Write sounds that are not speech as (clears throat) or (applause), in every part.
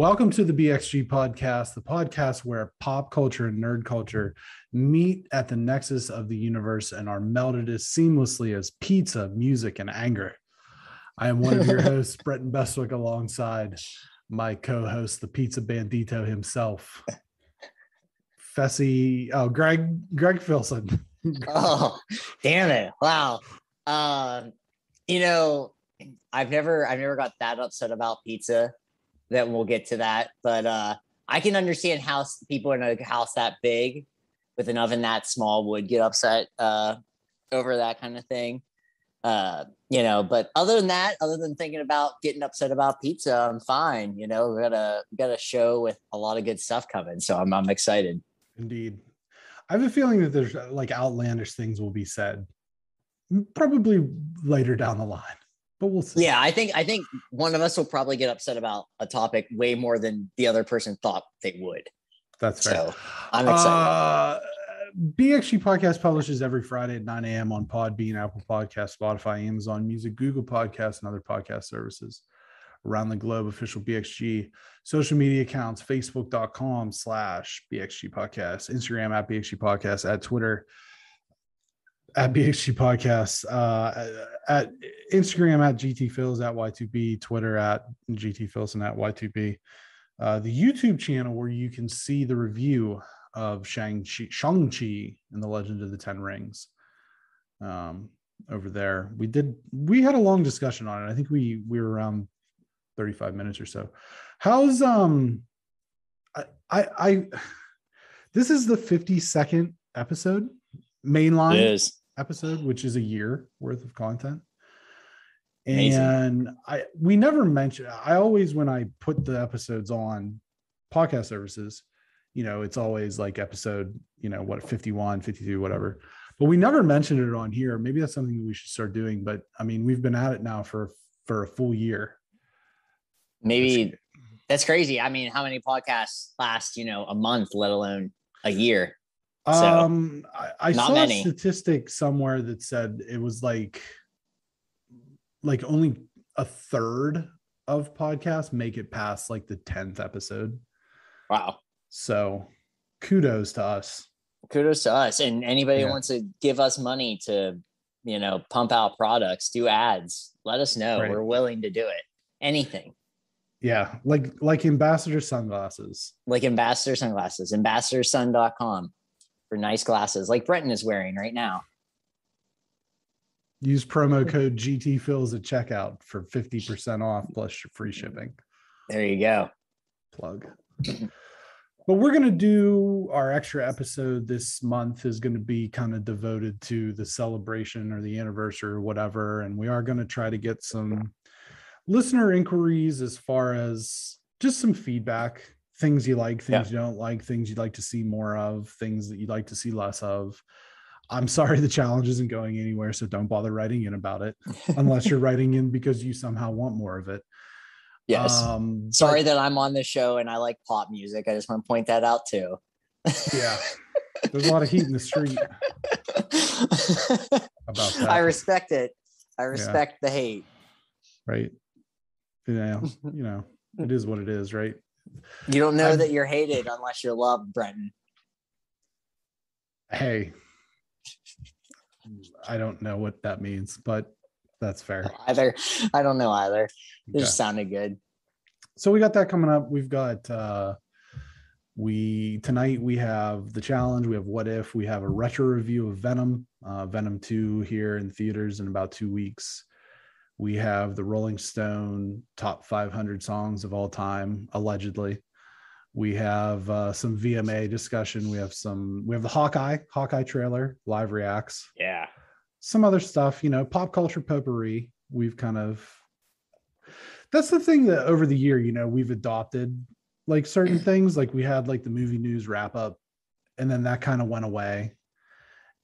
Welcome to the BXG podcast, the podcast where pop culture and nerd culture meet at the nexus of the universe and are melded as seamlessly as pizza, music, and anger. I am one of your (laughs) hosts, Brenton Bestwick, alongside my co-host, the Pizza Bandito himself, Fessy. Oh, Greg, Greg Filson. oh, damn it! Wow. Um, you know, I've never, I've never got that upset about pizza that we'll get to that. But uh, I can understand how people in a house that big with an oven that small would get upset uh, over that kind of thing. Uh, you know, but other than that, other than thinking about getting upset about pizza, I'm fine. You know, we got a we got a show with a lot of good stuff coming, so I'm I'm excited. Indeed, I have a feeling that there's like outlandish things will be said, probably later down the line but we'll see. Yeah, I think I think one of us will probably get upset about a topic way more than the other person thought they would. That's fair. So I'm excited. Uh, BXG podcast publishes every Friday at 9 a.m. on Podbean, Apple Podcast, Spotify, Amazon Music, Google Podcasts, and other podcast services around the globe. Official BXG social media accounts: Facebook.com slash BXG Podcast, Instagram at BXG Podcast, at Twitter at BXG Podcasts, uh, at Instagram at GT Phils at Y2B, Twitter at GT Filson at Y2B, uh, the YouTube channel where you can see the review of Shang-Chi, Shang-Chi and the Legend of the Ten Rings. Um, over there, we did we had a long discussion on it. I think we we were around 35 minutes or so. How's um I I, I this is the 52nd episode mainline. It is episode, which is a year worth of content. Amazing. And I we never mention I always when I put the episodes on podcast services, you know, it's always like episode, you know, what 51, 52, whatever. But we never mentioned it on here. Maybe that's something that we should start doing. But I mean, we've been at it now for for a full year. Maybe that's, that's crazy. I mean, how many podcasts last, you know, a month, let alone a year? So, um, I, I saw many. a statistic somewhere that said it was like, like only a third of podcasts make it past like the tenth episode. Wow! So, kudos to us. Kudos to us, and anybody yeah. wants to give us money to, you know, pump out products, do ads. Let us know. Right. We're willing to do it. Anything. Yeah, like like ambassador sunglasses. Like ambassador sunglasses. Ambassadorsun.com for nice glasses like Brenton is wearing right now. Use promo code GT Phils at checkout for 50% off plus free shipping. There you go. Plug. but we're going to do our extra episode this month is going to be kind of devoted to the celebration or the anniversary or whatever. And we are going to try to get some listener inquiries as far as just some feedback things you like, things yeah. you don't like, things you'd like to see more of, things that you'd like to see less of. I'm sorry the challenge isn't going anywhere, so don't bother writing in about it unless you're (laughs) writing in because you somehow want more of it. Yes. Um, sorry but, that I'm on the show and I like pop music. I just want to point that out too. yeah. (laughs) There's a lot of heat in the street about that. I respect it. I respect yeah. the hate. Right. Yeah. you know, it is what it is, right? You don't know I'm, that you're hated unless you're loved, Brenton. Hey, I don't know what that means, but that's fair. Either I don't know either. It okay. just sounded good. So we got that coming up. We've got uh we tonight we have the challenge. We have what if. We have a retro review of Venom, uh, Venom Two here in theaters in about two weeks. We have the Rolling Stone top 500 songs of all time, allegedly. We have uh, some VMA discussion. We have some. We have the Hawkeye Hawkeye trailer, live reacts. Yeah. Some other stuff, you know, pop culture potpourri. We've kind of. That's the thing that over the year, you know, we've adopted like certain (clears throat) things. Like we had like the movie news wrap up, and then that kind of went away,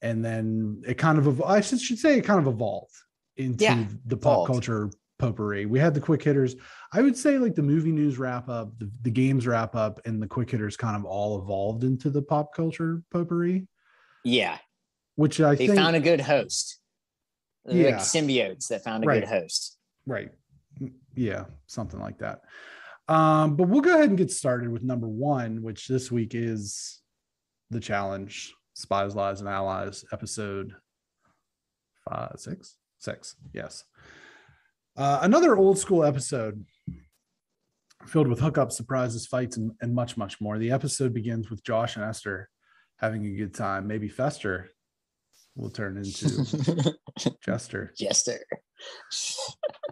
and then it kind of. I should, should say it kind of evolved into yeah, the pop culture potpourri. We had the quick hitters. I would say like the movie news wrap up, the, the games wrap up, and the quick hitters kind of all evolved into the pop culture potpourri. Yeah. Which I they think, found a good host. They're yeah. Like symbiotes that found a right. good host. Right. Yeah, something like that. Um, but we'll go ahead and get started with number one, which this week is the challenge Spies, Lies, and Allies episode five, six, six. Yes. Uh, another old school episode filled with hookups, surprises, fights, and, and much, much more. The episode begins with Josh and Esther having a good time. Maybe Fester will turn into (laughs) Jester. Jester.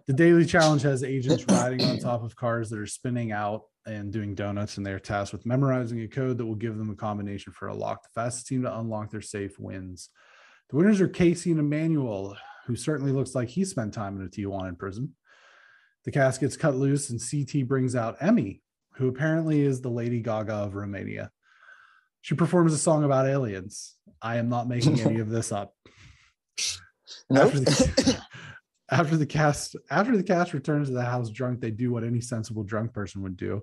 The daily challenge has agents riding on top of cars that are spinning out and doing donuts, and they're tasked with memorizing a code that will give them a combination for a lock. The fastest team to unlock their safe wins. The winners are Kaycee and Emanuel, who certainly looks like he spent time in a Tijuana prison. The cast gets cut loose, and CT brings out Emy, who apparently is the Lady Gaga of Romania. She performs a song about aliens. I am not making any of this up. (laughs) Nope. After the, (laughs) after the cast after the cast returns to the house drunk, they do what any sensible drunk person would do.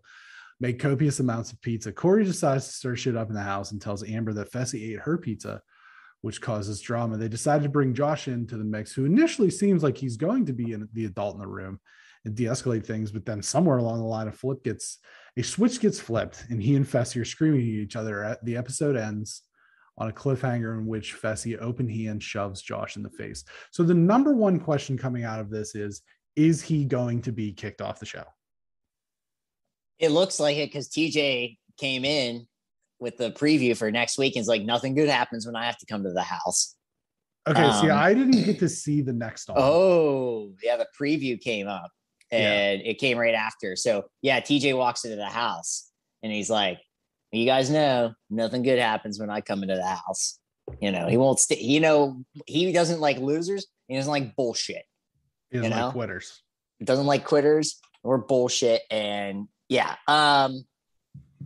Make copious amounts of pizza. Cory decides to stir shit up in the house and tells Amber that Fessy ate her pizza, which causes drama. They decided to bring Josh into the mix, who initially seems like he's going to be in the adult in the room and de-escalate things, but then somewhere along the line, a flip gets a switch gets flipped, and he and Fessy are screaming at each other. The episode ends on a cliffhanger in which Fessy open hand shoves Josh in the face. So the number one question coming out of this is: Is he going to be kicked off the show? It looks like it because TJ came in with the preview for next week it's like nothing good happens when I have to come to the house. Okay, see, Um, I didn't get to see the next one. Oh, yeah, the preview came up and it came right after. So yeah, TJ walks into the house and he's like, You guys know nothing good happens when I come into the house. You know, he won't stay, you know, he doesn't like losers, he doesn't like bullshit. he is you like know? quitters. doesn't like quitters or bullshit. And yeah, um,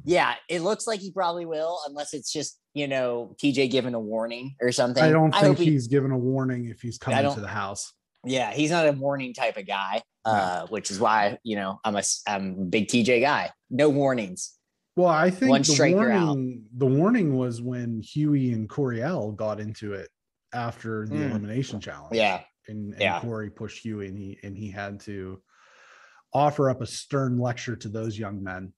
yeah, it looks like he probably will, unless it's just you know TJ giving a warning or something. I don't think hope he- he's given a warning if he's coming to the house. yeah, he's not a warning type of guy, uh, which is why you know I'm a I'm a big TJ guy. No warnings. Well, I think One the warning the warning was when Huey and Coriel got into it after the Mm. elimination challenge. Yeah, and, and Yeah. Cory pushed Huey, and he and he had to offer up a stern lecture to those young men.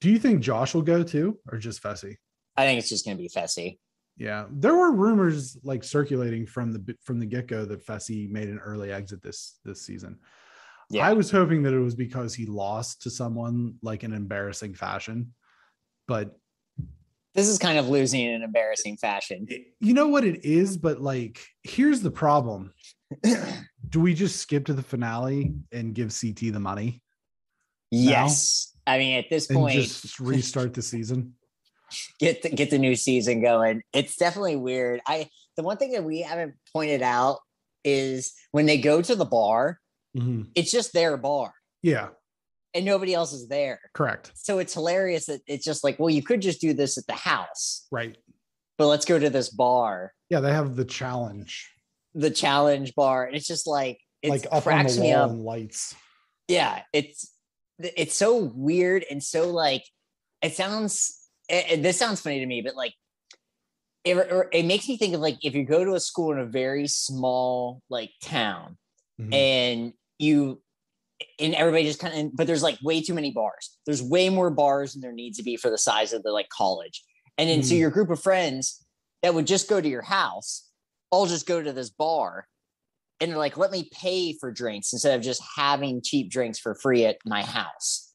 Do you think Josh will go too, or just Fessy? I think it's just gonna be Fessy. Yeah, there were rumors like circulating from the from the get go that Fessy made an early exit this this season. Yeah, I was hoping that it was because he lost to someone like an embarrassing fashion, but this is kind of losing in an embarrassing fashion. you know what it is. But like, here's the problem: (coughs) Do we just skip to the finale and give CT the money yes, I mean at this point, just restart the season? (laughs) get the, get the new season going. It's definitely weird. I the one thing that we haven't pointed out is when they go to the bar, Mhm. it's just their bar Yeah, and nobody else is there. correct. So it's hilarious that it's just like, well, you could just do this at the house, Right. but let's go to this bar, Yeah, they have the challenge the challenge bar. And it's just like it like up on cracks the me up. lights. Yeah, it's it's so weird and so like it sounds. It, this sounds funny to me, but like it, it makes me think of like if you go to a school in a very small like town Mhm. and you and everybody just kind of but there's like way too many bars there's way more bars than there needs to be for the size of the like college and then so Mhm. your group of friends that would just go to your house all just go to this bar and they're like let me pay for drinks instead of just having cheap drinks for free at my house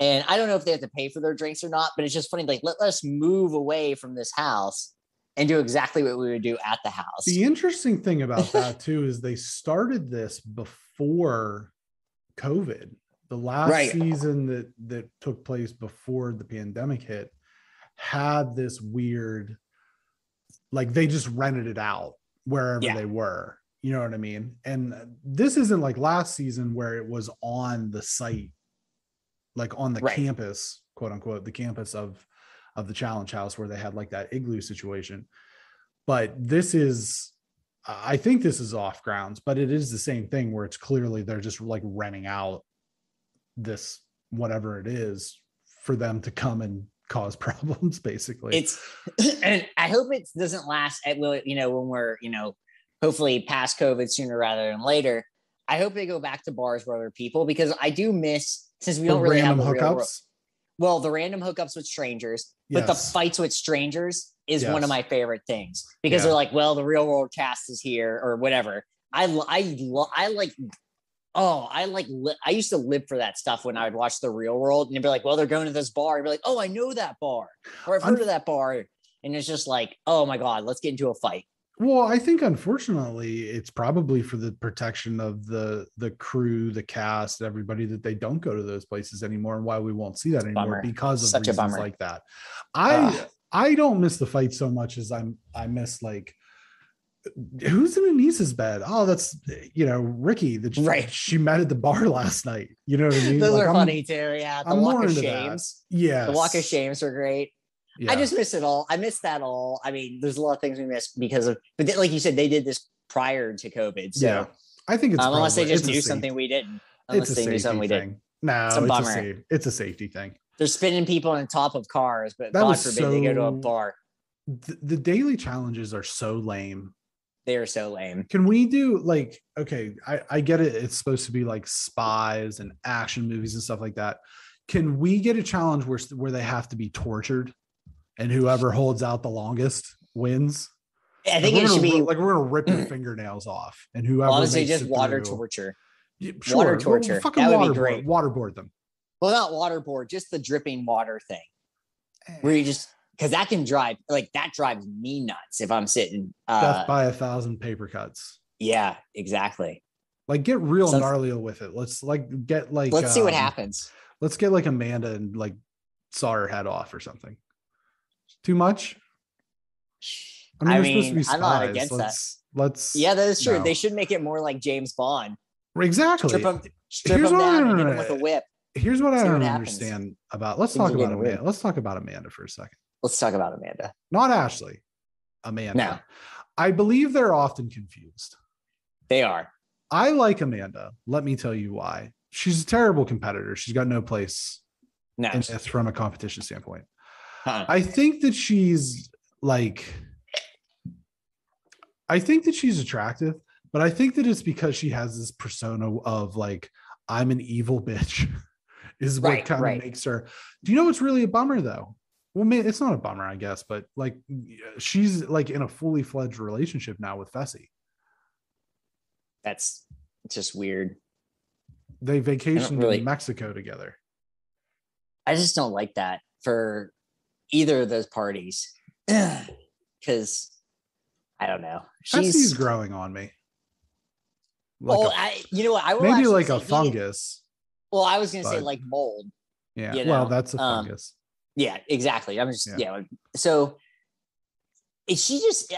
and i don't know if they have to pay for their drinks or not but it's just funny like let us move away from this house and do exactly what we would do at the house The interesting thing about that too is they started this before COVID. The last Right. season that that took place before the pandemic hit had this weird like they just rented it out wherever Yeah. they were. You know what I mean? And this isn't like last season where it was on the site like on the Right. campus, quote unquote, the campus of of the challenge house where they had like that igloo situation but this is i think this is off grounds but it is the same thing where it's clearly they're just like renting out this whatever it is for them to come and cause (laughs) problems basically it's (clears throat) and I hope it doesn't last at will you know when we're you know hopefully past COVID sooner rather than later. I hope they go back to bars where other people because I do miss since we The don't really have the real world. hookups. Well, the random hookups with strangers, but the fights with strangers is one of my favorite things because Yeah. they're like, well, the real world cast is here or whatever. I I I like. Oh, I like. Li- I used to live for that stuff when I would watch the Real World, and they'd be like, "Well, they're going to this bar." I'd be like, "Oh, I know that bar, or I've heard Un- of that bar," and it's just like, "Oh my god, let's get into a fight." Well, I think unfortunately it's probably for the protection of the the crew, the cast, everybody that they don't go to those places anymore, and why we won't see that anymore Bummer. because of Such reasons like that. I Ugh. I don't miss the fight so much as I'm I miss like who's in Aneesa's bed? Oh, that's you know Ricky that she, Right. she met at the bar (laughs) last night. You know what I mean? Those Like, are I'm- funny too. Yeah, the I'm Walk of. Shames. Yeah, The Walk of Shames were great. I just miss it all. I miss that all. I mean, there's a lot of things we miss because of, but then, like you said, they did this prior to COVID. So yeah. I think it's um, unless they just it's a knew something we didn't. Unless It's a they knew something we safety didn't. No, It's it's a a, bummer. safe, it's a safety thing. They're spinning people on top of cars, but That God forbid they go to a bar. The, the daily challenges are so lame. They are so lame. Can we do like okay? I, I get it. It's supposed to be like spies and action movies and stuff like that. Can we get a challenge where where they have to be tortured, and whoever holds out the longest wins? I think it should gonna be like we're gonna rip your (clears throat) fingernails off, and whoever honestly makes just it water through- torture. Yeah, water torture. fucking That would be waterboard- great. Waterboard them. Well, not waterboard, just the dripping water thing Eh. where you just because that can drive like that drives me nuts if I'm sitting. Uh, Death by a thousand paper cuts. yeah, exactly. Like get real Sounds- gnarly with it. Let's like get like Let's see what um, happens. Let's get like Amanda and like saw her head off or something. Too much? I supposed to mean, be I'm not against that. let's, Let's Yeah, that is true. No. They should make it more like James Bond. exactly. Strip them, strip Here's what- down hit them with a whip. Here's what I See what don't happens. understand about. Let's talk about Amanda. Let's talk about Amanda for a second. Let's talk about Amanda. Not Ashley. Amanda. No. I believe they're often confused. They are. I like Amanda. Let me tell you why. She's a terrible competitor. She's got no place No. in this from a competition standpoint. I think that she's like, I think that she's attractive, but I think that it's because she has this persona of like, I'm an evil bitch, (laughs) is what Right, kind right. of makes her. Do you know what's really a bummer though? Well, man, it's not a bummer, I guess, but like, she's like in a fully fledged relationship now with Fessy. That's just weird. They vacationed really- in Mexico together. I just don't like that for either of those parties. (sighs) Because I don't know. She's growing on me. Like oh, a- I, you know what? I maybe like a he- fungus. well, I was gonna say like mold. Yeah. you well, that's a um, fungus. Yeah, exactly. I'm just Yeah. yeah. So is she just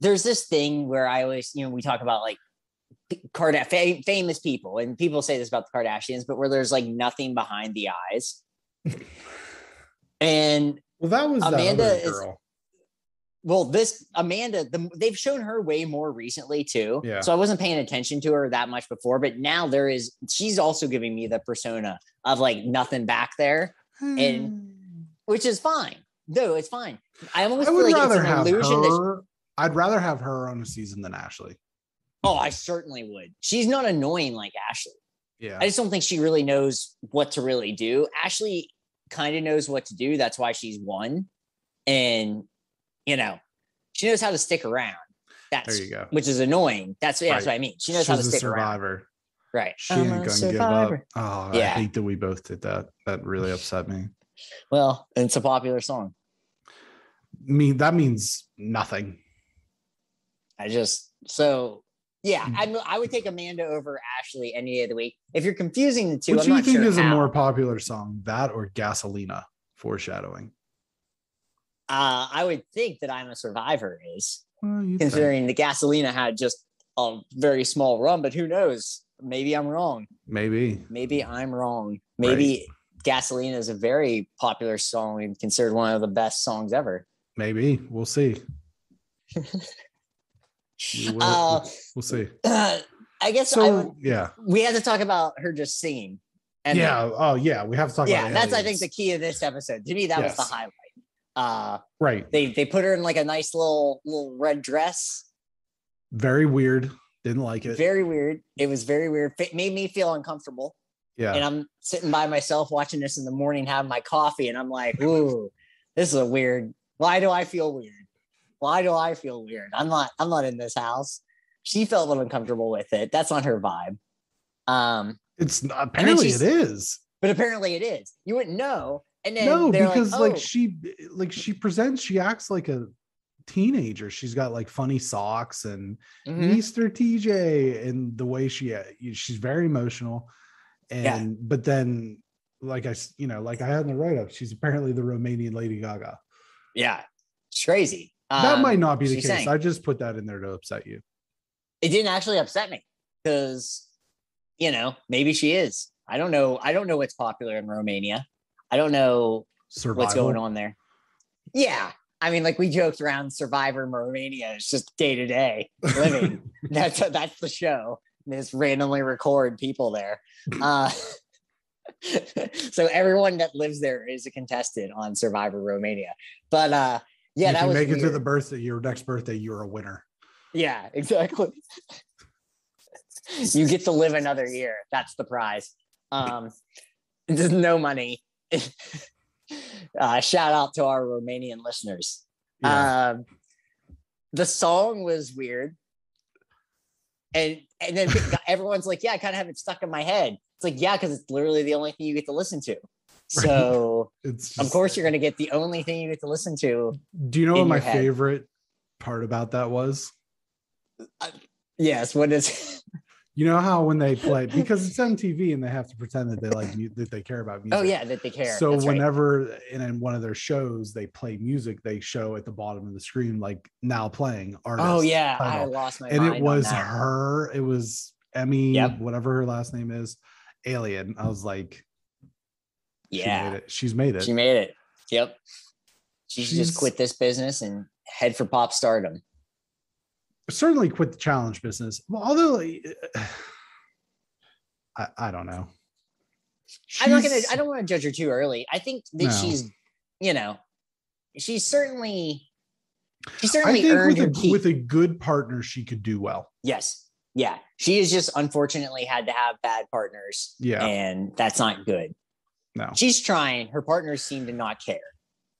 there's this thing where I always you know we talk about like Kardashian fa- famous people and people say this about the Kardashians, but where there's like nothing behind the eyes. (laughs) and Well, that was Amanda that is- other girl. well, this Amanda, the, they've shown her way more recently too. Yeah. So I wasn't paying attention to her that much before, but now there is. She's also giving me the persona of like nothing back there, and- hmm. which is fine. No, it's fine. I almost I feel would like it's rather an have illusion that. her. I'd rather have her on a season than Ashley. Oh, I certainly would. She's not annoying like Ashley. Yeah. I just don't think she really knows what to really do. Ashley kind of knows what to do. That's why she's won, and you know, she knows how to stick around. That's there you go. which is annoying. That's, yeah, that's what I mean. She knows how to She's a stick around. Right. She I'm ain't a gonna give up. survivor. Oh, I hate that we both did that. That really upset me. Well, it's a popular song. I mean, that means nothing. I just so yeah. Mm. I I would take Amanda over Ashley any day of the week. If you're confusing the two, What I'm do you think sure is a more popular song, that or Gasolina? Foreshadowing. Uh, I would think that I'm a survivor is Well, you'd think. considering the Gasolina had just a very small run, but who knows? Maybe I'm wrong. Maybe. Maybe I'm wrong. Maybe Gasolina is a very popular song and considered one of the best songs ever. Maybe. We'll see. (laughs) We will- Uh, we'll see. (clears throat) I guess I So would, yeah. we had to talk about her just singing. And yeah. Oh yeah. We have to talk yeah, about that's I think the key of this episode. To me, that was the highlight. Uh, right. they they put her in like a nice little little red dress. Very weird. Didn't like it. Very weird. It was very weird. It made me feel uncomfortable. Yeah. and I'm sitting by myself watching this in the morning, having my coffee, and I'm like, ooh, this is a weird. Why do I feel weird? Why do I feel weird? I'm not. I'm not in this house. She felt a little uncomfortable with it. That's not her vibe. Um, it's not, apparently it is. but apparently it is. You wouldn't know. And then No, because like, like oh, she like she presents, she acts like a teenager. She's got like funny socks and mhm. Easter TJ and the way she uh, she's very emotional. And Yeah. but then like I you know, like I had in the write-up, she's apparently the Romanian Lady Gaga. yeah, it's crazy. That Um, might not be the case. I just put that in there to upset you. it didn't actually upset me because you know maybe she is. I don't know i don't know what's popular in romania. I don't know Survival. what's going on there. Yeah i mean like we joked around survivor romania it's just day to day living. (laughs) That's that's the show. They just randomly record people there. (laughs) Uh (laughs) so everyone that lives there is a contestant on survivor romania. But uh yeah if that you was make it to the birthday, your next birthday, you're a winner. Yeah, (laughs) exactly. you get to live another year. That's the prize. Um, there's no money. (laughs) uh, shout out to our Romanian listeners. Yeah. Um, the song was weird, and and then (laughs) everyone's like, "Yeah, I kind of have it stuck in my head." It's like, yeah, because it's literally the only thing you get to listen to. (laughs) So it's of course you're going to get the only thing you get to listen to. Do you know what my head. favorite part about that was? Uh, yes, what is? (laughs) You know how when they play because it's MTV and they have to pretend that they like that they care about oh, music. Oh yeah, that they care. So That's right. whenever in, in one of their shows they play music, they show at the bottom of the screen like now playing artist. Oh yeah, I lost my and it was her. It was Emy, Yep. whatever her last name is, Alien. I was like, she made Yeah, it. She's made it. she made it. Yep. She should She's- just quit this business and head for pop stardom. Certainly quit the challenge business. Well, although (sighs) I, I don't know. I'm not gonna. I don't want to judge her too early. I think that No. she's, you know, she's certainly, she I certainly think earned with her a, keep. with a good partner, she could do well. yes, yeah. She has just unfortunately had to have bad partners. Yeah. and that's not good. No. She's trying. Her partners seem to not care.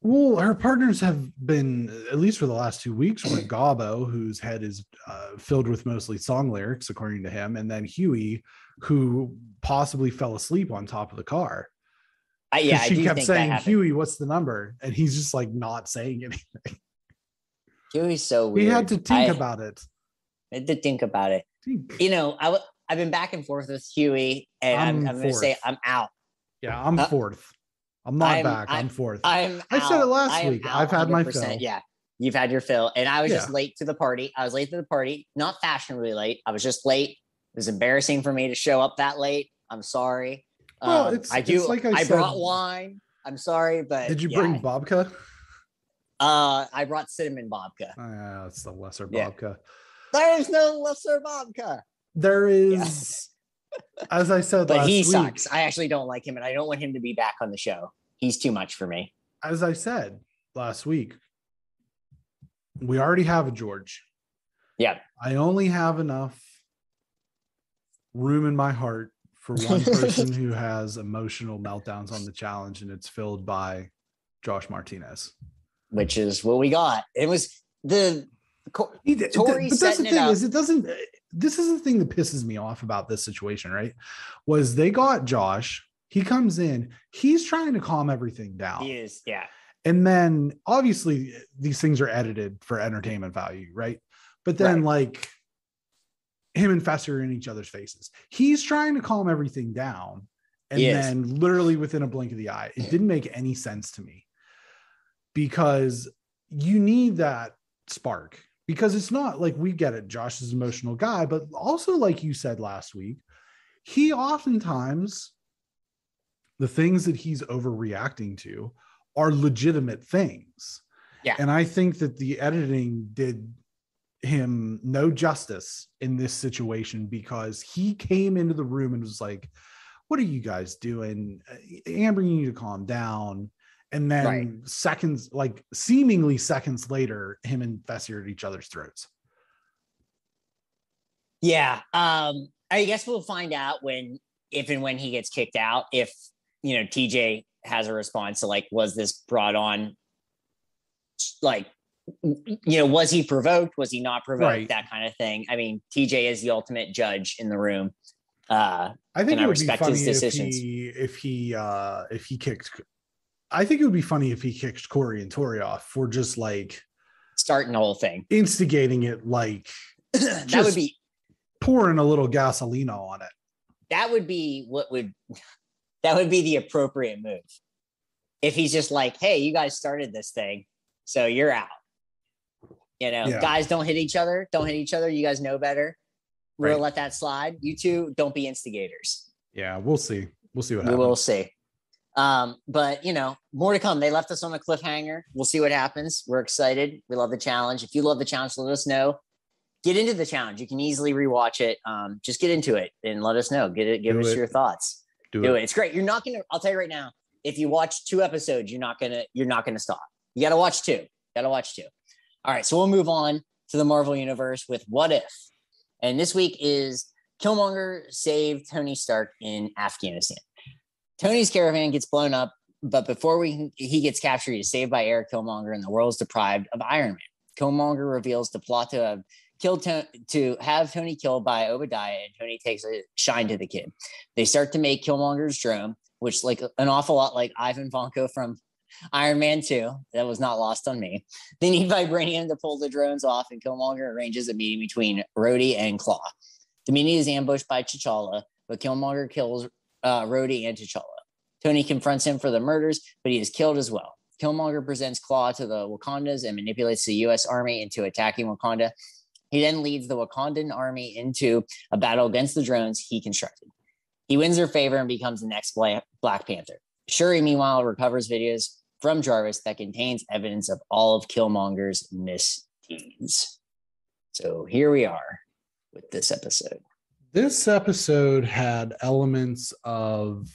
Well, her partners have been, at least for the last two weeks, were (clears throat) Gabo, whose head is uh, filled with mostly song lyrics, according to him, and then Huey, who possibly fell asleep on top of the car. I, 'Cause yeah, I she do kept think saying, happened. Huey, what's the number? And he's just like not saying (laughs) anything. Huey's so weird. He had to think I- about it. I had to think about it. Think. you know, I w- I've been back and forth with Huey, and I'm, I'm I'm going to say. I'm out. Yeah, I'm Uh, fourth. I'm not I'm- back. I'm, I'm- fourth. I'm. I said it last I week. out I've had my fill. Yeah, you've had your fill, and I was just late to the party. I was late to the party, not fashionably late. I was just late. It was embarrassing for me to show up that late. I'm sorry. Well, Um, it's- I do. it's like I I, said- brought wine. I'm sorry, but Did you yeah. bring babka? Uh, I brought cinnamon babka. Oh, yeah, it's the lesser Yeah. babka. There is no lesser babka, There is, as I said but last he week, sucks. I actually don't like him, and I don't want him to be back on the show. He's too much for me. as I said last week, we already have a George. Yeah. I only have enough room in my heart for one person (laughs) who has emotional meltdowns on the challenge, and it's filled by Josh Martinez. which is what we got. It was the co- He did, Tori but that's the setting thing is, it doesn't. This is the thing that pisses me off about this situation, right? Was they got Josh. He comes in. He's trying to calm everything down. he is, yeah, and then obviously these things are edited for entertainment value right but then like him and Fester are in each other's faces he's trying to calm everything down and He then literally within a blink of the eye it didn't make any sense to me because you need that spark because it's not like we get it josh is an emotional guy but also like you said last week he oftentimes the things that he's overreacting to are legitimate things. Yeah. And I think that the editing did him no justice in this situation because he came into the room and was like, What are you guys doing? Amber, you need to calm down. And then Right. seconds, like seemingly seconds later, him and Fessy are at each other's throats. yeah. Um, I guess we'll find out when if and when he gets kicked out, if you know TJ has a response to like, was this brought on? Like, you know, was he provoked? Was he not provoked? Right. That kind of thing. I mean, TJ is the ultimate judge in the room. Uh, I think it I would be respect funny his if decisions. he if he uh if he kicked. I think it would be funny if he kicked Cory and Tori off for just like starting the whole thing. instigating it, like (clears throat) that would be pouring a little gasolina on it. that would be what would (laughs) that would be the appropriate move. If he's just like, hey, you guys started this thing, so you're out. You know, Yeah. guys don't hit each other, don't hit each other. You guys know better. We'll Right. let that slide. You two don't be instigators. Yeah, we'll see. We'll see what happens. We'll see. Um, but you know, more to come. They left us on a cliffhanger. We'll see what happens. We're excited. We love the challenge. If you love the challenge, let us know. Get into the challenge. You can easily rewatch it. Um, just get into it and let us know. Get it. Give Do us it. your thoughts. Do, Do it. it. It's great. You're not gonna. I'll tell you right now. If you watch two episodes, you're not gonna. You're not gonna stop. You got to watch two. You Got to watch two. All right. So we'll move on to the Marvel universe with What If, and this week is Killmonger saved Tony Stark in Afghanistan. Tony's caravan gets blown up, but before we he gets captured, he's saved by Eric Killmonger, and the world is deprived of Iron Man. Killmonger reveals the plot to have killed to, to have Tony killed by Obadiah, and Tony takes a shine to the kid. They start to make Killmonger's drone, which like an awful lot like Ivan Vanko from Iron Man 2. That was not lost on me. They need (laughs) vibranium to pull the drones off, and Killmonger arranges a meeting between Rhodey and Klaue. The meeting is ambushed by T'Challa, but Killmonger kills uh, Rhodey and T'Challa. Tony confronts him for the murders, but he is killed as well. Killmonger presents Klaue to the Wakandas and manipulates the U.S. Army into attacking Wakanda. He then leads the Wakandan army into a battle against the drones he constructed. He wins their favor and becomes the next Black Panther. Shuri, meanwhile, recovers videos from Jarvis that contains evidence of all of Killmonger's misdeeds. So here we are with this episode. This episode had elements of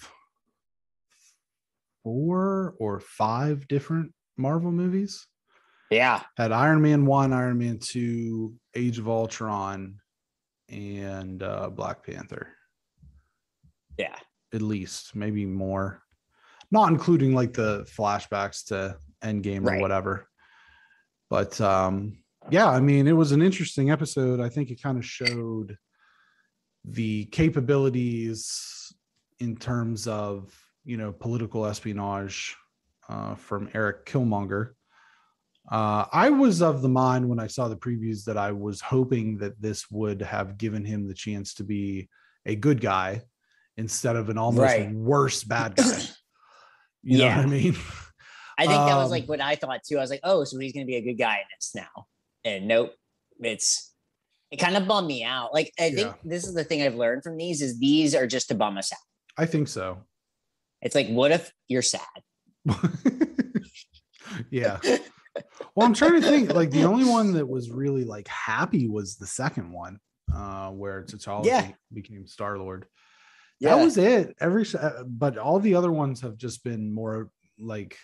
four or five different Marvel movies. Yeah, Had Iron Man 1, Iron Man 2, Age of Ultron, and uh, Black Panther. yeah. At least, maybe more. Not including like the flashbacks to Endgame or whatever. But um yeah, I mean, it was an interesting episode. I think it kind of showed the capabilities in terms of, you know, political espionage uh, from Eric Killmonger. Uh, I was of the mind when I saw the previews that I was hoping that this would have given him the chance to be a good guy instead of an almost Right. worse bad guy. (clears throat) You know Yeah. what I mean? I think that was Um, like what I thought too. I was like, oh, so he's going to be a good guy in this now. And nope, it's it kind of bummed me out. Like I think Yeah. this is the thing I've learned from these is these are just to bum us out. I think so. It's like, what if you're sad? (laughs) yeah. Well, I'm trying to think. Like the only one that was really like happy was the second one, uh, where T'Challa Yeah. became Star Lord. Yeah. That was it. Every, uh, but all the other ones have just been more like,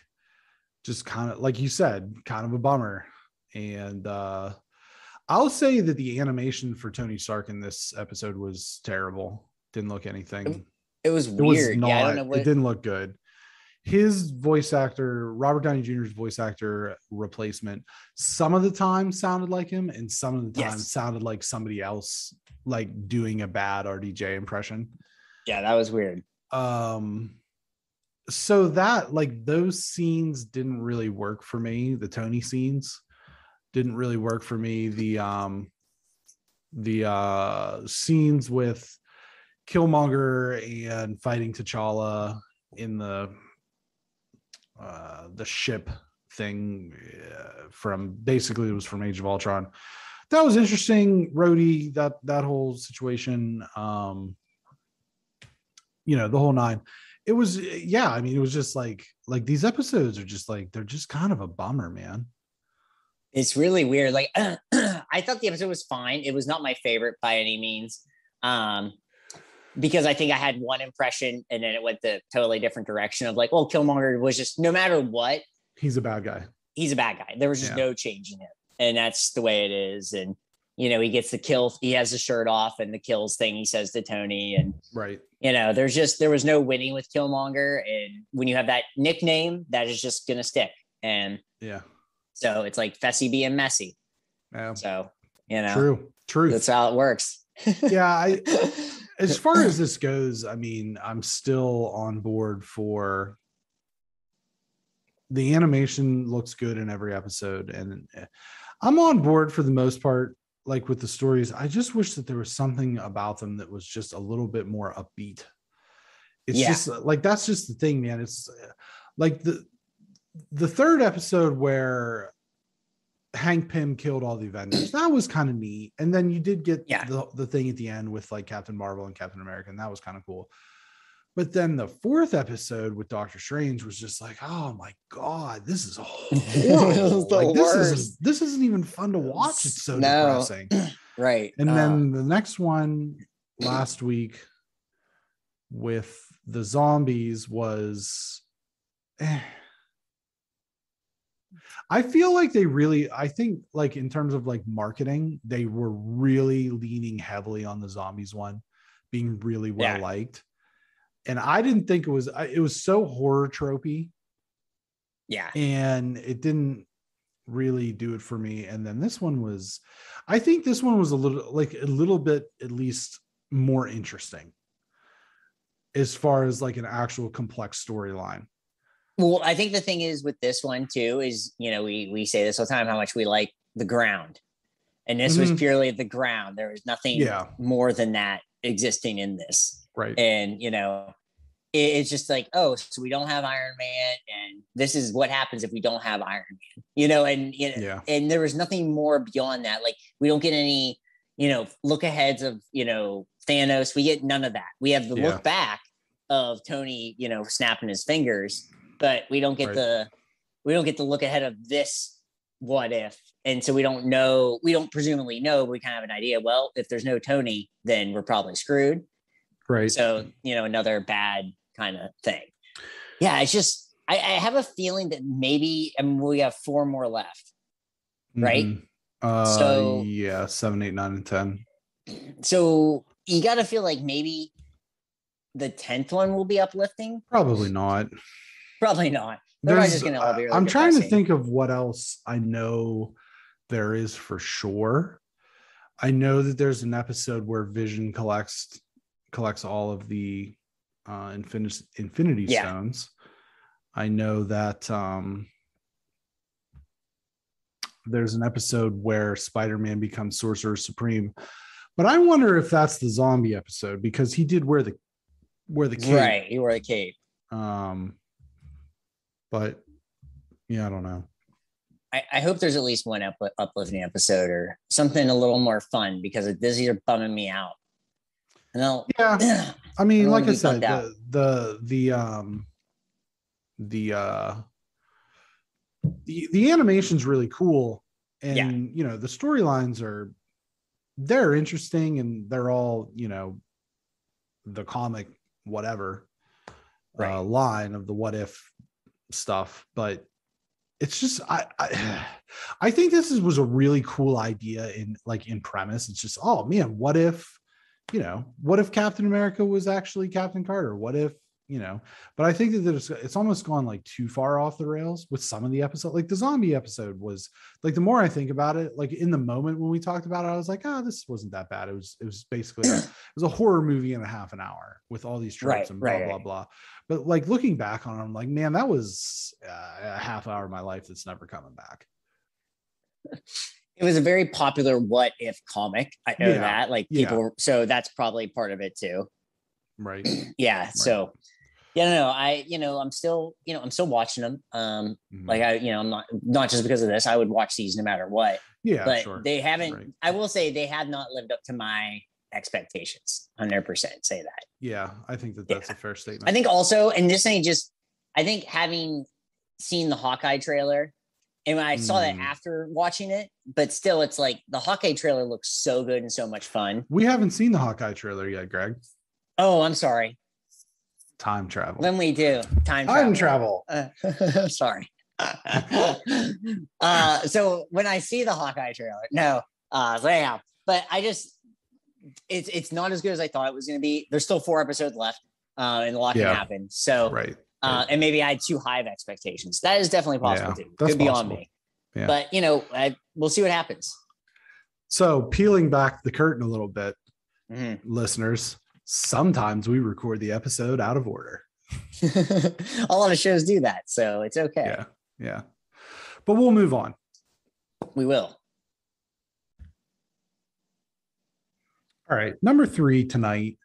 just kind of like you said, kind of a bummer. And uh, I'll say that the animation for Tony Stark in this episode was terrible. Didn't look anything. It was It was weird. not. yeah, I don't know what. it didn't look good. His voice actor, Robert Downey Jr.'s voice actor replacement, some of the time sounded like him, and some of the time Yes. sounded like somebody else, like doing a bad RDJ impression. yeah, that was weird. Um, so that like those scenes didn't really work for me. The Tony scenes didn't really work for me. The um, the uh scenes with Killmonger and fighting T'Challa in the uh the ship thing uh, from basically it was from Age of Ultron. That was interesting, Rhodey, that that whole situation um you know, the whole nine. It was yeah, I mean it was just like like these episodes are just like they're just kind of a bummer, man. It's really weird. Like (clears throat) I thought the episode was fine. It was not my favorite by any means. Um because I think I had one impression and then it went the totally different direction of like, well, Killmonger was just no matter what, He's a bad guy. he's a bad guy. There was just Yeah. no changing it. And that's the way it is. And you know, he gets the kill, he has the shirt off and the kills thing he says to Tony. And, Right. you know, there's just, there was no winning with Killmonger. And when you have that nickname, that is just going to stick. And Yeah. So it's like Fessy being messy. Yeah. So, you know, True. true. that's how it works. (laughs) yeah. I, as far as this goes, I mean, I'm still on board for the animation looks good in every episode and eh, I'm on board for the most part like with the stories. I just wish that there was something about them that was just a little bit more upbeat. It's Yeah. just like that's just the thing, man. It's uh, like the the third episode where Hank Pym killed all the Avengers. That was kind of neat. And then you did get Yeah. the, the thing at the end with like Captain Marvel and Captain America, and that was kind of cool. But then the fourth episode with Doctor Strange was just like, oh my god, this is (laughs) horrible. like this isn't this isn't even fun to watch. It's so No. depressing. (clears throat) right. And Uh, then the next one last week with the zombies was eh. I feel like they really I think like in terms of like marketing, they were really leaning heavily on the zombies one being really well Yeah. liked. And I didn't think it was it was so horror tropey yeah. and it didn't really do it for me and then this one was i think this one was a little like a little bit at least more interesting as far as like an actual complex storyline Well, I think the thing is with this one too is you know we we say this all the time how much we like the ground, and this was Mhm. purely the ground. There was nothing yeah more than that existing in this, right and you know it, it's just like oh so we don't have Iron Man, and this is what happens if we don't have Iron Man, you know, and you know, yeah and there was nothing more beyond that. Like we don't get any you know look aheads of you know Thanos. We get none of that. We have the Yeah. look back of Tony, you know, snapping his fingers, but we don't get Right. the we don't get to look ahead of this what if. And so we don't know, we don't presumably know, but we kind of have an idea. Well, if there's no Tony, then we're probably screwed. right So, you know, another bad kind of thing. Yeah, it's just I, I have a feeling that maybe I mean we have four more left. right? Mhm. uh So- yeah seven eight nine and ten So you gotta feel like maybe the tenth one will be uplifting. probably not Probably not. They're probably just all be uh, really i'm trying to think of what else i know there is for sure i know that there's an episode where vision collects collects all of the uh infinity infinity Yeah. stones i know that um there's an episode where spider-man becomes sorcerer supreme but i wonder if that's the zombie episode because he did wear the wear the cape Right, he wore the cape. um but yeah i don't know I, I hope there's at least one upli- uplifting episode or something a little more fun because these are bumming me out. And I'll, (clears throat) yeah i mean like i said the, the the um the uh the the animation's really cool and Yeah. you know the storylines are they're interesting and they're all you know the comic whatever Right. uh, line of the what if stuff but it's just I, I (sighs) i think this is, was a really cool idea in like in premise. It's just oh man what if you know what if captain america was actually captain carter? What if you know but i think that there's it's almost gone like too far off the rails with some of the episode like the zombie episode was like the more i think about it like in the moment when we talked about it i was like oh this wasn't that bad it was it was basically (clears throat) it was a horror movie in a half an hour with all these tropes Right, and blah right, blah blah but like looking back on it i'm like man that was uh, a half hour of my life that's never coming back it was a very popular what if comic. I know Yeah, that. Like yeah. people, so that's probably part of it too. right (clears throat) Yeah. So, yeah, no, no, I, you know, I'm still, you know, I'm still watching them. Um, Mhm. like I, you know, I'm not, not just because of this, I would watch these no matter what. yeah but sure they haven't, Right. I will say they have not lived up to my expectations. 100% say that. yeah i think that Yeah. that's a fair statement I think also, and this ain't just, I think having seen the Hawkeye trailer, and when I saw that Mm. after watching it, but still, it's like the Hawkeye trailer looks so good and so much fun. we haven't seen the hawkeye trailer yet greg Oh, I'm sorry. Time travel When we do time time travel. travel Uh, (laughs) sorry. (laughs) uh, so when I see the Hawkeye trailer, no, Uh, yeah, but I just it's it's not as good as I thought it was going to be. There's still four episodes left, uh, and a lot Yeah. can happen. So, Right. uh, and maybe I had too high of expectations. That is definitely possible Yeah, too. Could be on me. Yeah. But you know, I, we'll see what happens. So peeling back the curtain a little bit, Mhm. listeners, sometimes we record the episode out of order. (laughs) a lot of shows do that, so it's okay. Yeah. Yeah. But we'll move on. We will. All right. Number three tonight,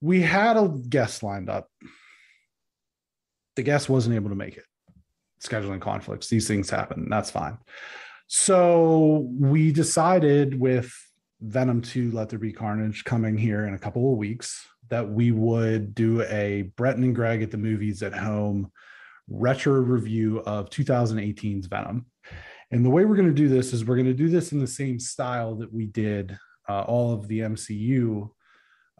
we had a guest lined up. The guest wasn't able to make it. Scheduling conflicts, these things happen. That's fine. So we decided with Venom 2 Let There Be Carnage coming here in a couple of weeks that we would do a Brenton and Greg at the movies at home retro review of 2018's Venom. And the way we're going to do this is we're going to do this in the same style that we did uh, all of the MCU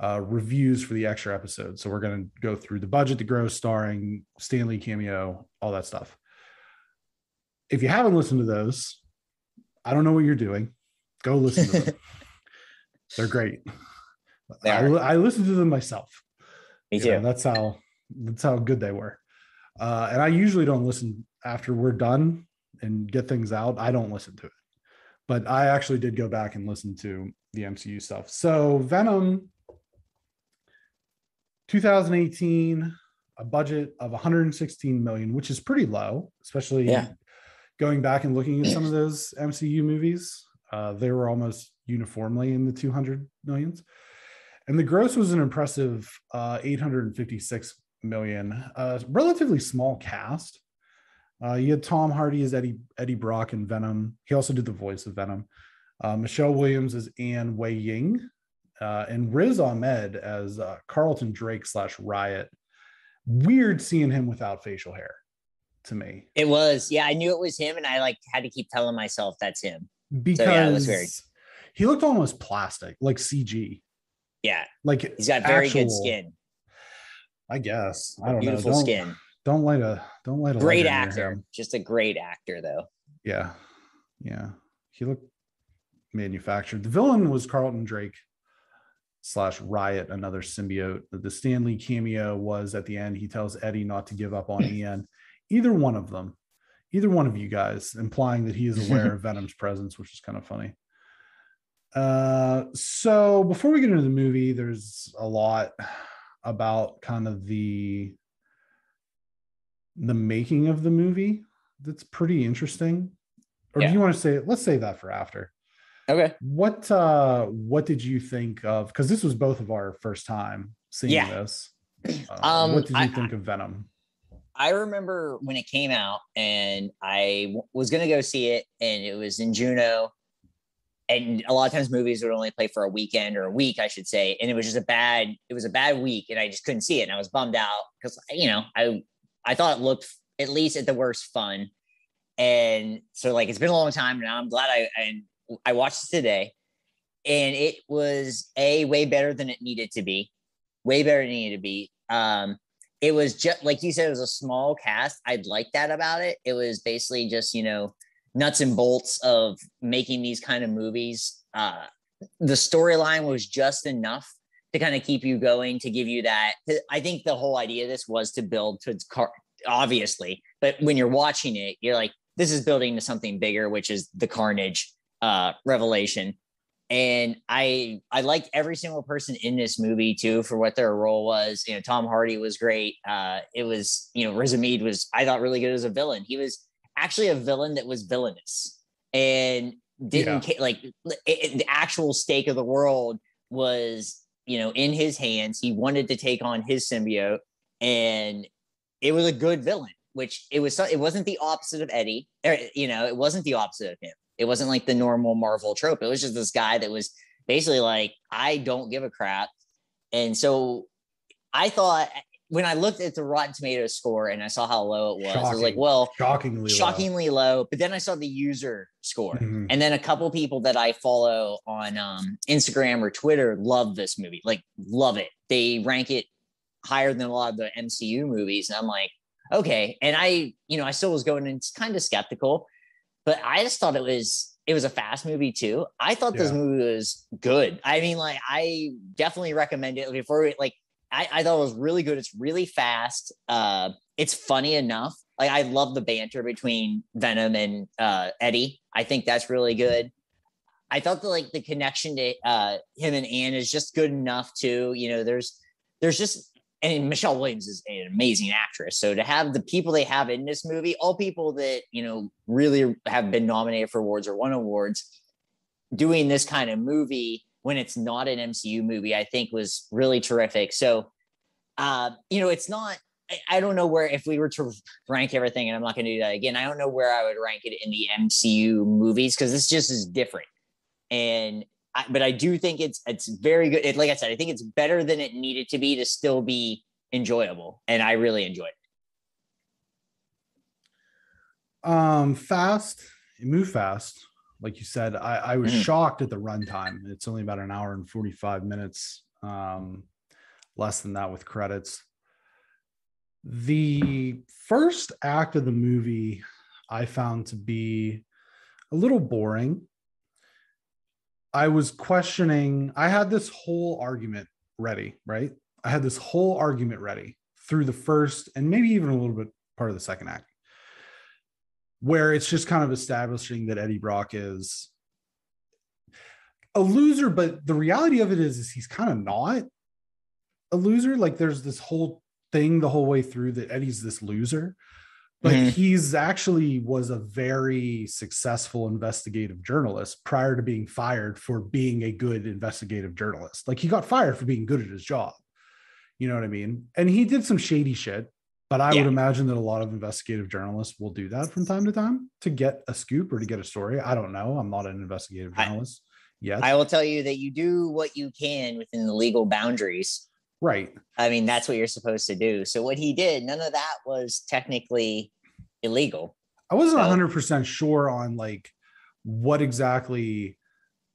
uh, reviews for the extra episodes. So we're going to go through the budget, the gross, starring Stan Lee cameo, all that stuff. If you haven't listened to those, I don't know what you're doing. Go listen to them. (laughs) They're great. They I, I listened to them myself. Me You know, too. that's how that's how good they were. Uh, and I usually don't listen after we're done and get things out. I don't listen to it, but I actually did go back and listen to the MCU stuff. So Venom, 2018, a budget of 116 million, which is pretty low, especially Yeah. going back and looking at some of those MCU movies. Uh, they were almost uniformly in the 200 millions and the gross was an impressive uh, 856 million. Uh, relatively small cast. Uh, you had Tom Hardy as Eddie Eddie Brock in Venom. He also did the voice of Venom. Uh, Michelle Williams as Anne Weying, uh, and Riz Ahmed as uh, Carlton Drake slash Riot. Weird seeing him without facial hair, to me, It was, yeah, I knew it was him, and I like had to keep telling myself that's him. Because yeah, very- he looked almost plastic, like CG. Yeah, Like he's got very good skin, I guess I don't beautiful know. Don't, skin, Don't light a don't light a great actor, just a great actor though. Yeah, yeah. He looked manufactured. The villain was Carlton Drake slash Riot, another symbiote. The Stan Lee cameo was at the end. He tells Eddie not to give up on (laughs) Ian. Either one of them, either one of you guys, implying that he is aware (laughs) of Venom's presence, which is kind of funny. Uh, so before we get into the movie, there's a lot about kind of the the making of the movie that's pretty interesting. Or Yeah. do you want to say let's say that for after. Okay, What uh what did you think of because this was both of our first time seeing Yeah. this. (clears throat) Uh, Um, what did you I- think of Venom? I remember when it came out, and I w- was gonna go see it, and it was in Juneau. And a lot of times movies would only play for a weekend or a week, I should say. And it was just a bad, it was a bad week, and I just couldn't see it. And I was bummed out because you know, I I thought it looked at least at the worst fun. And so like it's been a long time now. I'm glad I and I watched it today. And it was a way better than it needed to be. Way better than it needed to be. Um, it was just like you said, it was a small cast. I'd like that about it. It was basically just, you know, nuts and bolts of making these kind of movies. Uh, the storyline was just enough to kind of keep you going, to give you that. I think the whole idea of this was to build to car, obviously, but when you're watching it, you're like, this is building to something bigger, which is the Carnage uh, revelation and I I liked every single person in this movie too for what their role was. You know, Tom Hardy was great. Uh, it was you know Riz Ahmed was I thought really good as a villain. He was actually a villain that was villainous and didn't ca- like it, it- the actual stake of the world was you know in his hands. He wanted to take on his symbiote, and it was a good villain. Which it was. so- It wasn't the opposite of Eddie. Or, you know, it wasn't the opposite of him. It wasn't like the normal Marvel trope. It was just this guy that was basically like, I don't give a crap. And so I thought when I looked at the Rotten Tomatoes score and I saw how low it was, I was like, well, Shockingly low. shockingly low. But then I saw the user score. Mhm. And then a couple people that I follow on um, Instagram or Twitter love this movie, like love it. They rank it higher than a lot of the MCU movies. And I'm like, okay. And I, you know, I still was going in kind of skeptical, but I just thought it was it was a fast movie too. I thought this movie was good. I mean, like I definitely recommend it before we like I, I thought it was really good. It's really fast. Uh it's funny enough. Like I love the banter between Venom and uh Eddie. I think that's really good. I thought that like the connection to uh him and Anne is just good enough too. You know, there's there's just and Michelle Williams is an amazing actress. So to have the people they have in this movie, all people that you know really have been nominated for awards or won awards, doing this kind of movie when it's not an MCU movie, I think was really terrific. So, uh, you know, it's not. I, I don't know where if we were to rank everything, and I'm not going to do that again. I don't know where I would rank it in the MCU movies because this just is different. And I, but I do think it's it's very good. It, like I said, I think it's better than it needed to be to still be enjoyable, and I really enjoyed it. Um, fast, it moved fast. Like you said, I, I was Mhm. shocked at the runtime. It's only about an hour and 45 minutes, um, less than that with credits. The first act of the movie I found to be a little boring. I was questioning, I had this whole argument ready, right? I had this whole argument ready through the first and maybe even a little bit part of the second act where it's just kind of establishing that Eddie Brock is a loser, but the reality of it is, is he's kind of not a loser. Like there's this whole thing the whole way through that Eddie's this loser, but Mhm. he's actually was a very successful investigative journalist prior to being fired for being a good investigative journalist. Like he got fired for being good at his job. You know what I mean? And he did some shady shit, but I Yeah. would imagine that a lot of investigative journalists will do that from time to time to get a scoop or to get a story. I don't know. I'm not an investigative I- journalist yet. I will tell you that you do what you can within the legal boundaries. Right. I mean, that's what you're supposed to do. So what he did, none of that was technically illegal. I wasn't So- 100% sure on like what exactly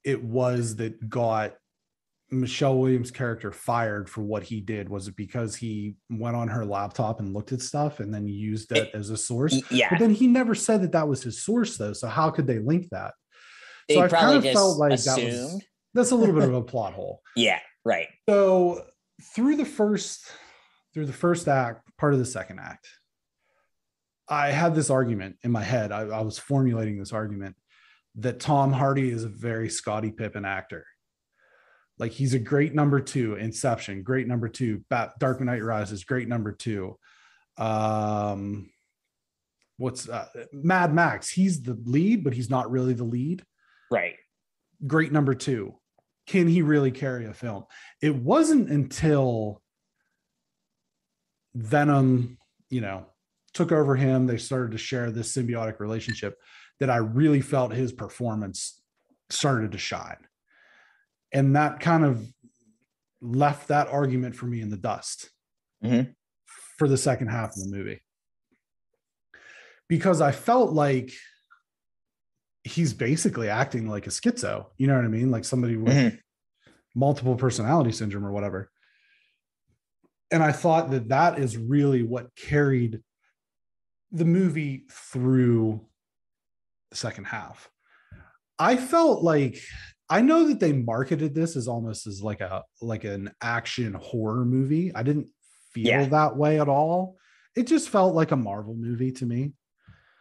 it was that got Michelle Williams' character fired for what he did. Was it because he went on her laptop and looked at stuff and then used it It- as a source? Yeah, But then he never said that that was his source, though. So how could they link that? they so I probably kind of just felt like that assumed. was that's a little bit of a plot hole. (laughs) Yeah, right. So through the first through the first act, part of the second act, I had this argument in my head. I, I was formulating this argument that Tom Hardy is a very Scottie Pippen actor. Like he's a great number two, Inception, great number two, Bat, Dark Knight Rises, great number two. Um, what's uh, Mad Max? He's the lead, but he's not really the lead Right. great number two. Can he really carry a film? It wasn't until Venom, you know, took over him, they started to share this symbiotic relationship that I really felt his performance started to shine. And that kind of left that argument for me in the dust Mhm. for the second half of the movie. Because I felt like he's basically acting like a schizo. You know what I mean? Like somebody with Mhm. multiple personality syndrome or whatever. And I thought that that is really what carried the movie through the second half. I felt like I know that they marketed this as almost as like a like an action horror movie. I didn't feel Yeah. that way at all. It just felt like a Marvel movie to me.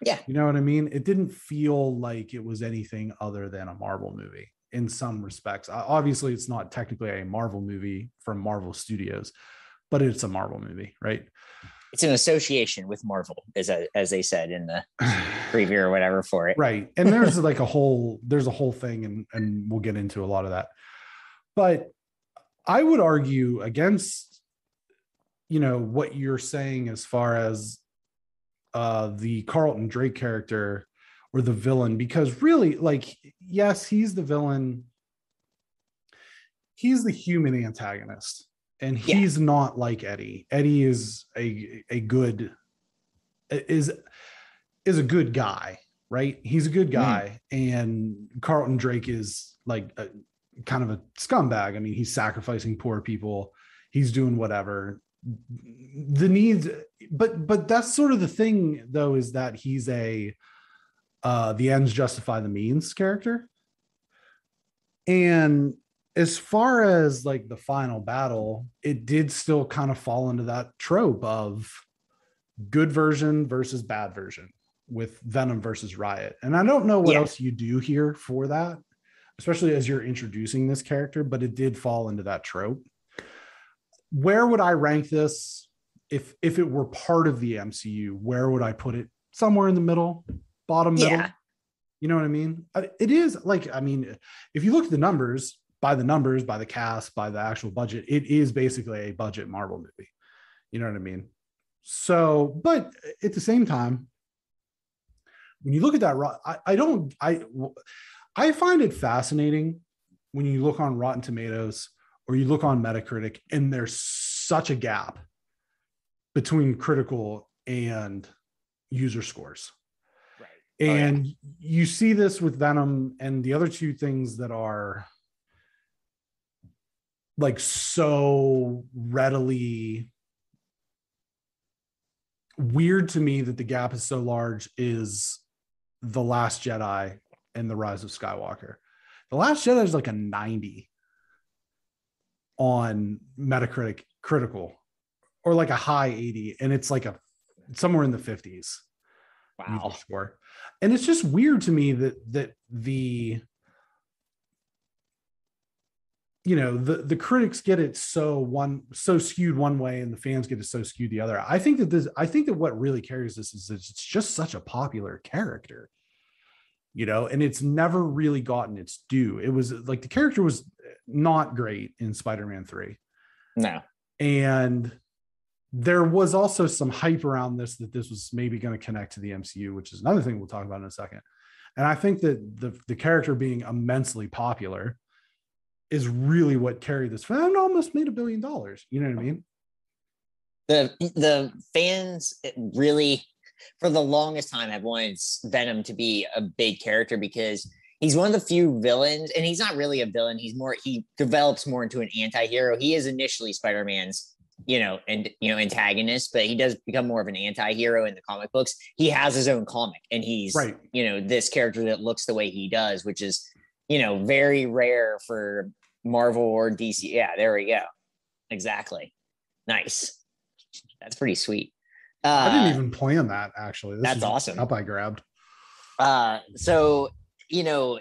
Yeah. You know what I mean? It didn't feel like it was anything other than a Marvel movie in some respects. Obviously, it's not technically a Marvel movie from Marvel Studios, but it's a Marvel movie, right? It's an association with Marvel, as as they said in the (sighs) preview or whatever for it. right and there's (laughs) like a whole there's a whole thing and and we'll get into a lot of that but i would argue against you know what you're saying as far as uh the carlton drake character or the villain because really like yes he's the villain. He's the human antagonist and Yeah. he's not like eddie. Eddie is a a good is is a good guy right? He's a good guy and carlton drake is like a, kind of a scumbag. I mean he's sacrificing poor people. He's doing whatever the needs but but that's sort of the thing though is that he's a uh, the ends justify the means character. And as far as like the final battle, it did still kind of fall into that trope of good version versus bad version with Venom versus Riot. And I don't know what yeah. else you do here for that, especially as you're introducing this character, but it did fall into that trope. Where would I rank this if if it were part of the MCU? Where would I put it? Somewhere in the middle, bottom middle. Yeah. You know what I mean? It is like I mean, if you look at the numbers, by the numbers, by the cast, by the actual budget, it is basically a budget Marvel movie. You know what I mean? So, but at the same time, when you look at that, I, I don't, I, I find it fascinating when you look on Rotten Tomatoes or you look on Metacritic, and there's such a gap between critical and user scores. Right. And oh, yeah. you see this with Venom and the other two things that are like so readily weird to me that the gap is so large is the last jedi and the rise of skywalker the last jedi is like a 90 on metacritic critical or like a high 80 and it's like a somewhere in the 50s wow. score. And it's just weird to me that that the you know the the critics get it so one so skewed one way and the fans get it so skewed the other. I think that this i think that what really carries this is it's just such a popular character you know and it's never really gotten its due. It was like the character was not great in spider-man 3 no. And there was also some hype around this that this was maybe going to connect to the mcu which is another thing we'll talk about in a second. And i think that the the character being immensely popular is really what carried this fan almost made a billion dollars. You know what i mean? The the fans really for the longest time have wanted venom to be a big character because he's one of the few villains and he's not really a villain he's more he develops more into an anti-hero he is initially spider-man's you know and you know antagonist but he does become more of an anti-hero in the comic books he has his own comic and he's right. you know this character that looks the way he does which is you know, very rare for Marvel or DC. Yeah, there we go. Exactly. Nice. That's pretty sweet. Uh, I didn't uh, even plan that actually. This that's awesome. Up I grabbed. Uh, so you know,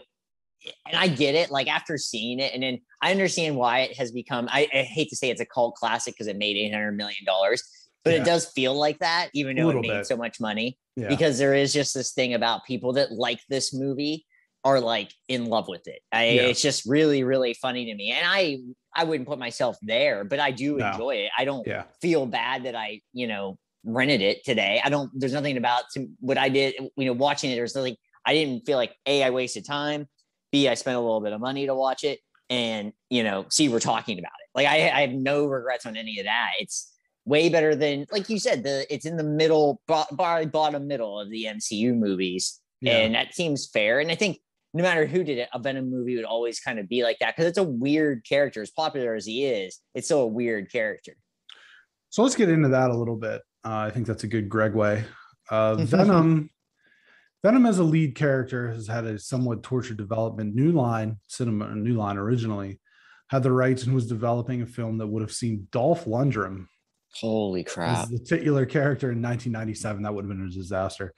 and I get it. Like after seeing it, and then I understand why it has become. I, I hate to say it's a cult classic because it made eight hundred million dollars, but yeah. it does feel like that, even though it made bit. so much money. Yeah. Because there is just this thing about people that like this movie are like in love with it. I, yeah. It's just really, really funny to me. And I, I wouldn't put myself there, but I do no. enjoy it. I don't feel bad that I, you know, rented it today. I don't, there's nothing about what I did, you know, watching it. There's nothing, I didn't feel like A, I wasted time. B, I spent a little bit of money to watch it. And, you know, see, we're talking about it. Like I, I have no regrets on any of that. It's, way better than like you said the it's in the middle bottom middle of the MCU movies yeah. and that seems fair and I think no matter who did it, a Venom movie would always kind of be like that because it's a weird character. As popular as he is, it's still a weird character. So let's get into that a little bit. Uh, I think that's a good Greg way. Uh, (laughs) Venom, Venom as a lead character has had a somewhat tortured development. New Line Cinema, New Line originally had the rights and was developing a film that would have seen Dolph Lundgren. Holy crap! the titular character in 1997. That would have been a disaster.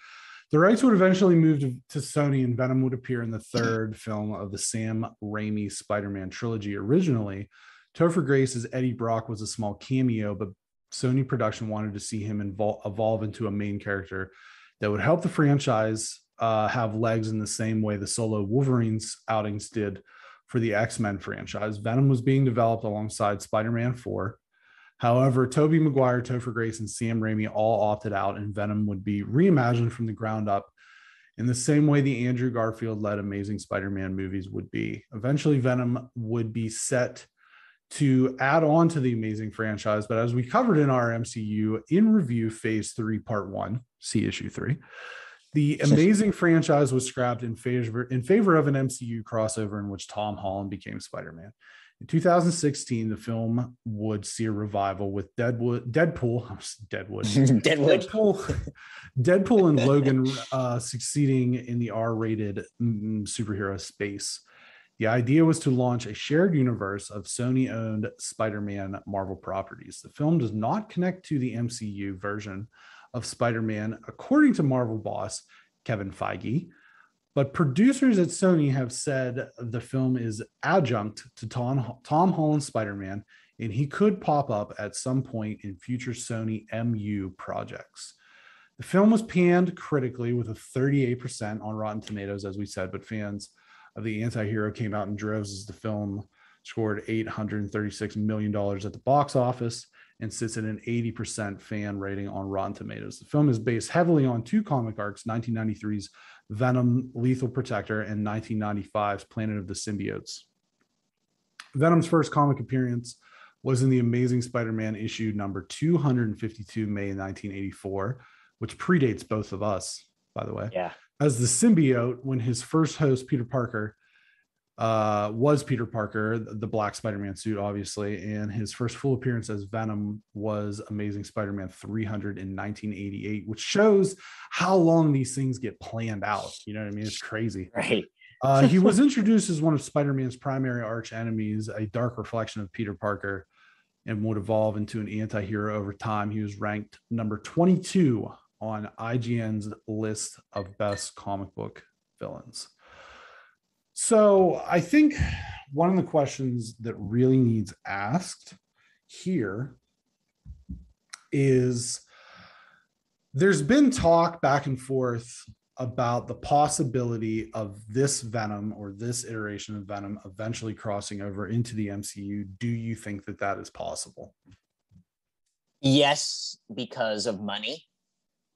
The rights would eventually move to, to, Sony, and Venom would appear in the third film of the Sam Raimi Spider Man trilogy. Originally, Topher Grace as Eddie Brock was a small cameo, but Sony production wanted to see him evolve into a main character that would help the franchise uh, have legs in the same way the solo Wolverine's outings did for the X Men franchise. Venom was being developed alongside Spider Man 4 However, Tobey Maguire, Topher Grace, and Sam Raimi all opted out, and Venom would be reimagined from the ground up in the same way the Andrew Garfield led Amazing Spider Man movies would be. Eventually, Venom would be set to add on to the Amazing franchise. But as we covered in our MCU in review phase three, part one, see issue three, The (laughs) amazing franchise was scrapped in favor in favor of an MCU crossover in which Tom Holland became Spider-Man. In 2016, the film would see a revival with Deadwood, Deadpool, Deadwood, (laughs) Deadwood. Deadpool, Deadpool and (laughs) Logan uh, succeeding in the R-rated mm, superhero space. The idea was to launch a shared universe of Sony-owned Spider-Man Marvel properties. The film does not connect to the MCU version of Spider-Man, according to Marvel boss Kevin Feige. But producers at Sony have said the film is adjunct to Tom, Tom Holland's Spider Man, and he could pop up at some point in future Sony MU projects. The film was panned critically with a 38% on Rotten Tomatoes, as we said, but fans of the anti hero came out in droves as the film scored $836 million at the box office and sits at an 80% fan rating on Rotten Tomatoes. The film is based heavily on two comic arcs 1993's Venom Lethal Protector and 1995's Planet of the Symbiotes. Venom's first comic appearance was in the Amazing Spider Man issue number 252, May 1984, which predates both of us, by the way. Yeah. As the symbiote, when his first host, Peter Parker, uh, was Peter Parker, the Black Spider Man suit, obviously. And his first full appearance as Venom was Amazing Spider Man 300 in 1988, which shows how long these things get planned out. You know what I mean? It's crazy. (laughs) Right. Uh, he was (laughs) introduced as one of Spider Man's primary arch enemies, a dark reflection of Peter Parker, and would evolve into an anti hero over time. He was ranked number 22 on IGN's list of best comic book villains. So I think one of the questions that really needs asked here is there's been talk back and forth about the possibility of this Venom or this iteration of Venom eventually crossing over into the MCU. Do you think that that is possible? Yes, because of money.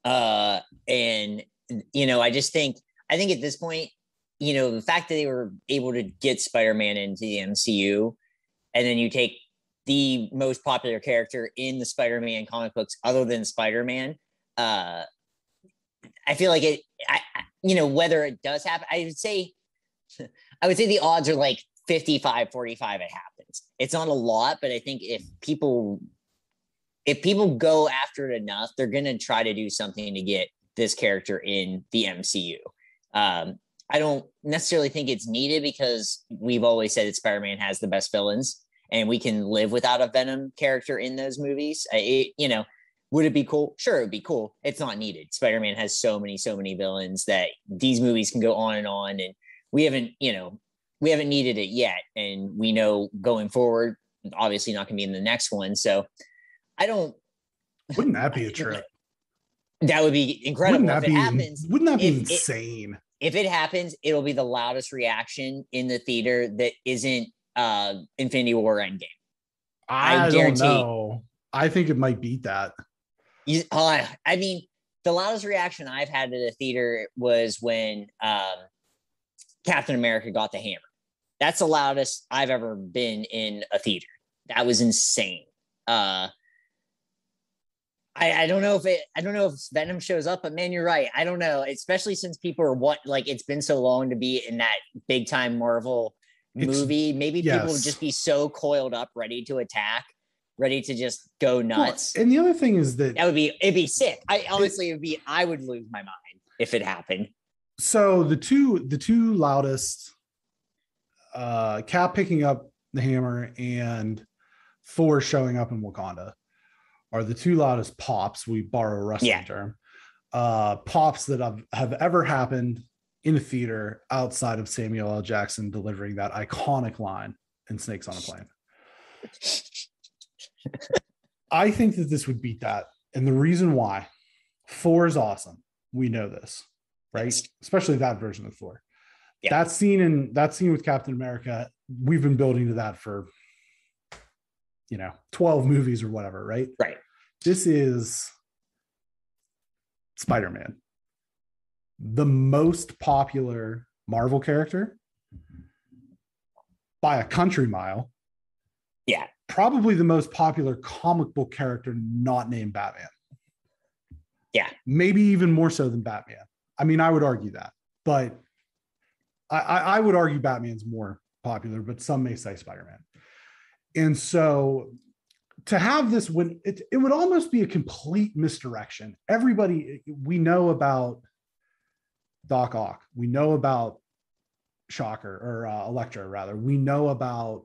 Uh, and, you know, I just think, I think at this point, you know, the fact that they were able to get Spider-Man into the MCU, and then you take the most popular character in the Spider-Man comic books, other than Spider-Man, uh, I feel like it. I, you know, whether it does happen, I would say, (laughs) I would say the odds are like 55, 45. It happens. It's not a lot, but I think if people, if people go after it enough, they're gonna try to do something to get this character in the MCU. Um, I don't necessarily think it's needed because we've always said that Spider-Man has the best villains, and we can live without a Venom character in those movies. It, you know, would it be cool? Sure, it'd be cool. It's not needed. Spider-Man has so many, so many villains that these movies can go on and on, and we haven't, you know, we haven't needed it yet, and we know going forward, obviously not going to be in the next one. So, I don't. (laughs) Wouldn't that be a trip? That would be incredible. Wouldn't that if be? happens, wouldn't that be if it- insane? if it happens, it'll be the loudest reaction in the theater that isn't uh Infinity War Endgame. I, I don't guarantee- know. I think it might beat that. You, uh, I mean, the loudest reaction I've had at a theater was when um, Captain America got the hammer. That's the loudest I've ever been in a theater. That was insane. Uh, I, I don't know if it I don't know if Venom shows up, but man, you're right. I don't know, especially since people are what like it's been so long to be in that big time Marvel It's- movie. Maybe people would just be so coiled up, ready to attack, ready to just go Well, nuts. and the other thing is that that would be it'd be sick. I honestly it would be I would lose my mind if it happened. so the two the two loudest uh cap picking up the hammer and thor showing up in wakanda are the two loudest pops we borrow a wrestling Yeah. term uh pops that have, have ever happened in a theater outside of samuel l jackson delivering that iconic line in snakes on a plane i think that this would beat that and the reason why thor is awesome we know this right? Yes. Especially that version of Thor. Yeah. That scene in that scene with Captain America, we've been building to that for you know 12 movies or whatever, right? Right. This is Spider-Man. The most popular Marvel character mm-hmm. by a country mile. Yeah. Probably the most popular comic book character not named Batman. Yeah. Maybe even more so than Batman I mean, I would argue that, but I, I, I would argue Batman's more popular, but some may say Spider-Man. And so to have this when it, it would almost be a complete misdirection. Everybody we know about Doc Ock, we know about Shocker or uh, Electro rather. We know about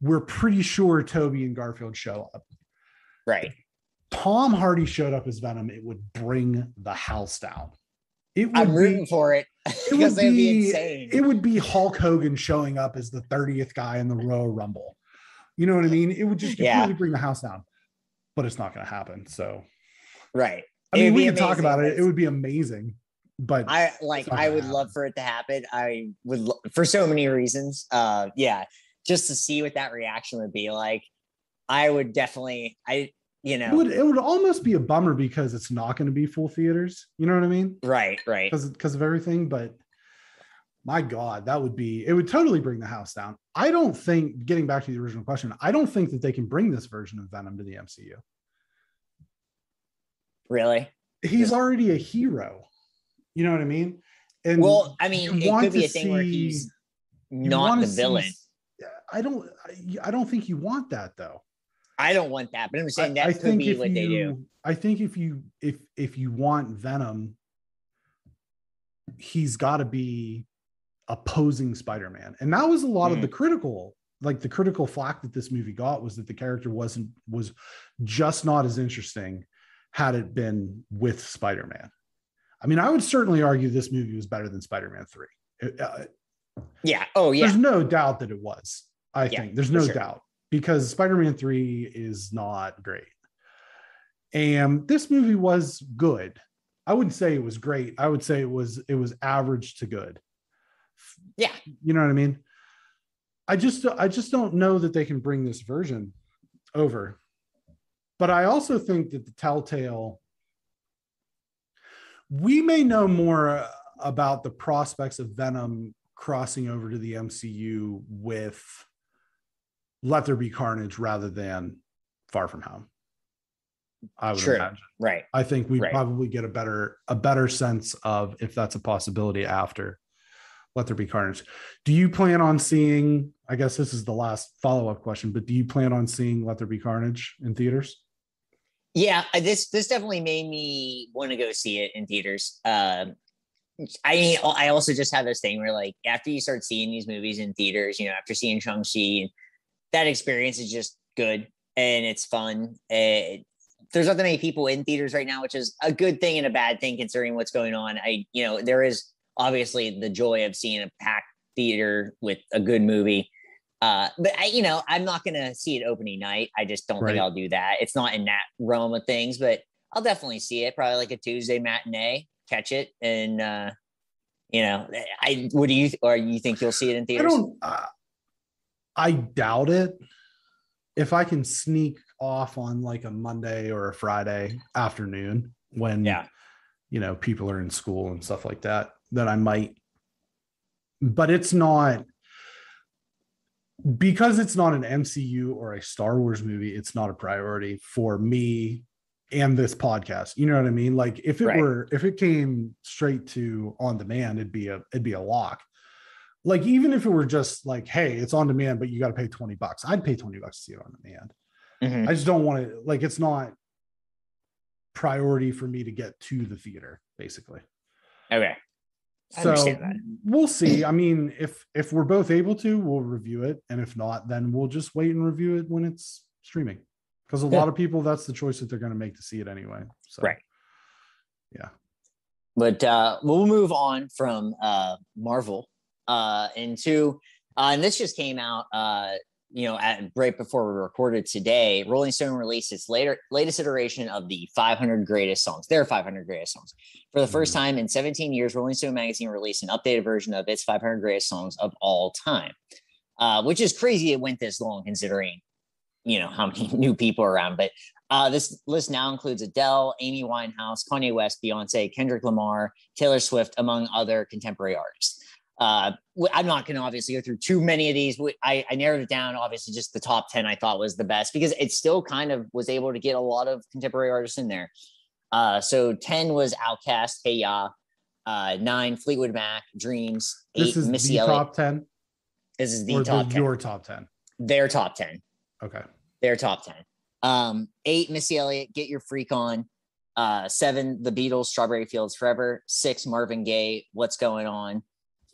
we're pretty sure Tobey and Garfield show up. Right. Tom Hardy showed up as Venom, it would bring the house down. It would I'm rooting be, for it (laughs) it because would be be insane. it would be Hulk Hogan showing up as the 30th guy in the Royal Rumble. You know what I mean? It would just Yeah. completely bring the house down. But it's not going to happen. So right. I mean, we could talk about it. It would be amazing. But I like I would love for it to happen. I would lo- for so many reasons. Uh yeah, just to see what that reaction would be like. I would definitely I you it know would it would almost be a bummer because it's not going to be full theaters. You know what I mean? right, right. Because because of everything. But my God, that would be it would totally bring the house down. I don't think getting back to the original question, I don't think that they can bring this version of Venom to the MCU. Really? He's already a hero. You know what I mean? And Well, I mean, it could be a thing where he's not the see- villain. I don't I- don't think you want that though. I don't want that, but I'm saying that I, I could think be what you, they do. I think if you if if you want Venom, he's got to be opposing Spider-Man, and that was a lot Mm. of the critical, like the critical flack that this movie got was that the character wasn't was just not as interesting had it been with Spider-Man. I mean, I would certainly argue this movie was better than Spider-Man Three. It- uh, Yeah. Oh yeah. There's no doubt that it was. I Yeah, think there's no sure. doubt because Spider-Man 3 is not great. And this movie was good. I wouldn't say it was great. I would say it was it was average to good. Yeah. You know what I mean? I just I just don't know that they can bring this version over. But I also think that the Telltale we may know more uh, about the prospects of Venom crossing over to the MCU with Let There Be Carnage rather than Far From Home. I would True. imagine. Right. I think we Right. probably get a better a better sense of if that's a possibility after Let There Be Carnage. Do you plan on seeing? I guess this is the last follow up question, but do you plan on seeing Let There Be Carnage in theaters? Yeah, this this definitely made me want to go see it in theaters. Um, I I also just have this thing where like after you start seeing these movies in theaters, you know, after seeing Shang-Chi, that experience is just good and it's fun. Uh, there's not that many people in theaters right now, which is a good thing and a bad thing considering what's going on. I you know there is obviously the joy of seeing a packed theater with a good movie. Uh, but I, you know, I'm not gonna see it opening night. I just don't Right. think I'll do that. It's not in that realm of things, but I'll definitely see it. Probably like a Tuesday matinee, catch it, and uh, you know, I. What do you or you think you'll see it in I theaters? don't. Uh, I doubt it. If I can sneak off on like a Monday or a Friday afternoon when Yeah, you know people are in school and stuff like that, then I might. But it's not because it's not an MCU or a Star Wars movie. It's not a priority for me and this podcast. You know what I mean? Like if it Right. were if it came straight to on demand, it'd be a it'd be a lock. Like even if it were just like, hey, it's on demand, but you got to pay 20 bucks. I'd pay 20 bucks to see it on demand. Mhm. I just don't want to like it's not priority for me to get to the theater, basically. okay. I So understand that. we'll see. I mean, if if we're both able to, we'll review it, and if not, then we'll just wait and review it when it's streaming. Because a Yeah. lot of people, that's the choice that they're going to make to see it anyway. So, Right. Yeah. But uh, we'll move on from uh, Marvel uh, into, uh, and this just came out, uh, you know, at, right before we recorded today. Rolling Stone released its later latest iteration of the 500 greatest songs. Their 500 greatest songs. For the first time in 17 years, Rolling Stone magazine released an updated version of its 500 greatest songs of all time, uh, which is crazy. It went this long, considering you know how (laughs) many new people are around. But uh, this list now includes Adele, Amy Winehouse, Kanye West, Beyonce, Kendrick Lamar, Taylor Swift, among other contemporary artists. Uh, I'm not going to obviously go through too many of these. I narrowed it down. Obviously, just the top 10 I thought was the best because it still kind of was able to get a lot of contemporary artists in there. Uh, so 10 was Outkast, Hey Ya. Uh, nine, Fleetwood Mac, Dreams. This Eight, is Missy the Elliott. top ten this is the or top the, 10. your top ten. Their top 10. Okay. Their top 10. Um, eight, Missy Elliott, Get Your Freak On. Uh, seven, The Beatles, Strawberry Fields Forever. Six, Marvin Gaye, What's Going On.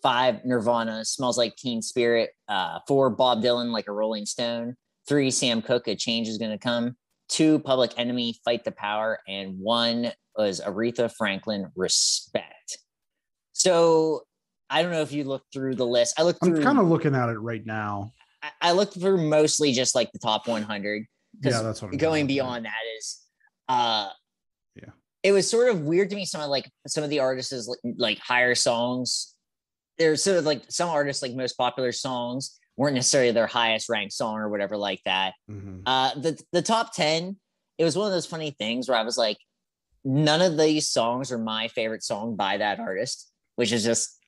Five, Nirvana, Smells Like Teen Spirit. Uh, four, Bob Dylan, Like a Rolling Stone. Three, Sam Cooke, A Change is Gonna Come. Two, Public Enemy, Fight the Power. And one was Aretha Franklin, Respect. So I don't know if you looked through the list. I looked I'm kind of looking at it right now. I- I looked through mostly just like the top 100 because Yeah, that's what I'm going beyond that is uh Yeah. it was sort of weird to me some of like some of the artists like higher songs there's sort of like some artists like most popular songs weren't necessarily their highest ranked song or whatever like that. Mhm. uh the the top 10 it was one of those funny things where i was like none of these songs are my favorite song by that artist which is just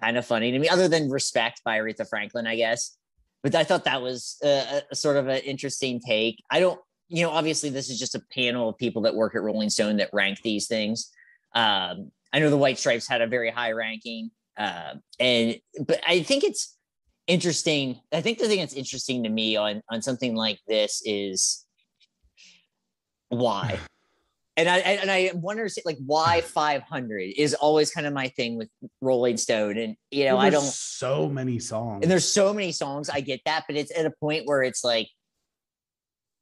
kind of funny to me other than respect by aretha franklin i guess. But i thought that was a, a sort of an interesting take. I don't you know obviously this is just a panel of people that work at rolling stone that rank these things. Um i know the white stripes had a very high ranking uh, and but i think it's interesting i think the thing that's interesting to me on on something like this is why (sighs) and I, and I wonder like why (sighs) 500 is always kind of my thing with Rolling Stone, and you know I don't. so many songs. And there's so many songs, I get that, but it's at a point where it's like,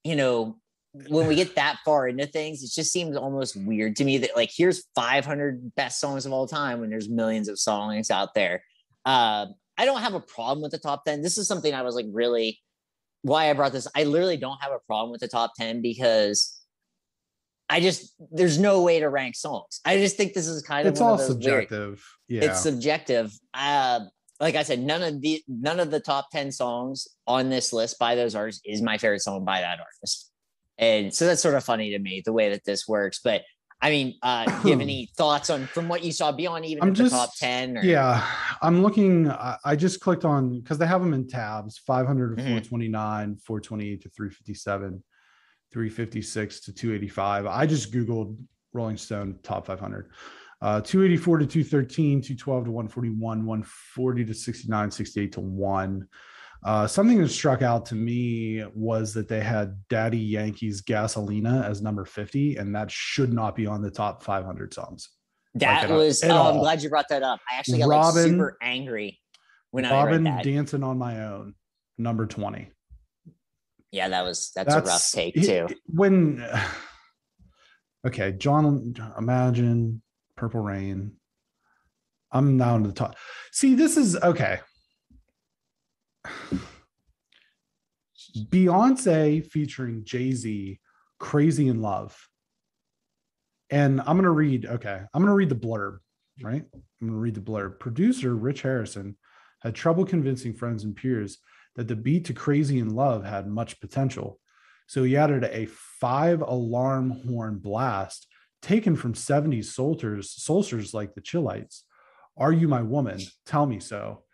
you know, when we get that far into things, it just seems almost weird to me that like here's 500 best songs of all time when there's millions of songs out there. Um, I don't have a problem with the top 10. This is something I was like really why I brought this. I literally don't have a problem with the top 10 because I just there's no way to rank songs. I just think this is kind of it's all of those weird- subjective. Yeah. it's subjective. Uh, like I said, none of the none of the top ten songs on this list by those artists is my favorite song by that artist, and so that's sort of funny to me the way that this works. But I mean, uh, do you have (clears throat) any thoughts on from what you saw beyond even I'm at the top ten? Or, Yeah, I'm looking. I, I just clicked on because they have them in tabs 500 to Mhm. 429, 428 to 357, 356 to 285. I just Googled Rolling Stone top 500. Uh, 284 to 213, 212 to 141, 140 to 69, 68 to 1. Uh, something that struck out to me was that they had Daddy Yankee's Gasolina as number 50, and that should not be on the top 500 songs. that like, was. Oh, I'm glad you brought that up. I actually got like super angry when I Robyn read that. dancing on my own, number 20. yeah, that was that's, a rough take he- too. When (sighs) okay, John, imagine Purple Rain. I'm now to the top. See, this is okay. Beyonce featuring Jay Z, Crazy in Love. And I'm going to read, okay, I'm going to read the blurb, right? I'm going to read the blurb. Producer Rich Harrison had trouble convincing friends and peers that the beat to Crazy in Love had much potential. So he added a five alarm horn blast taken from 70s soldiers, soldiers like the Chi-Lites. Are you my woman? Tell me so.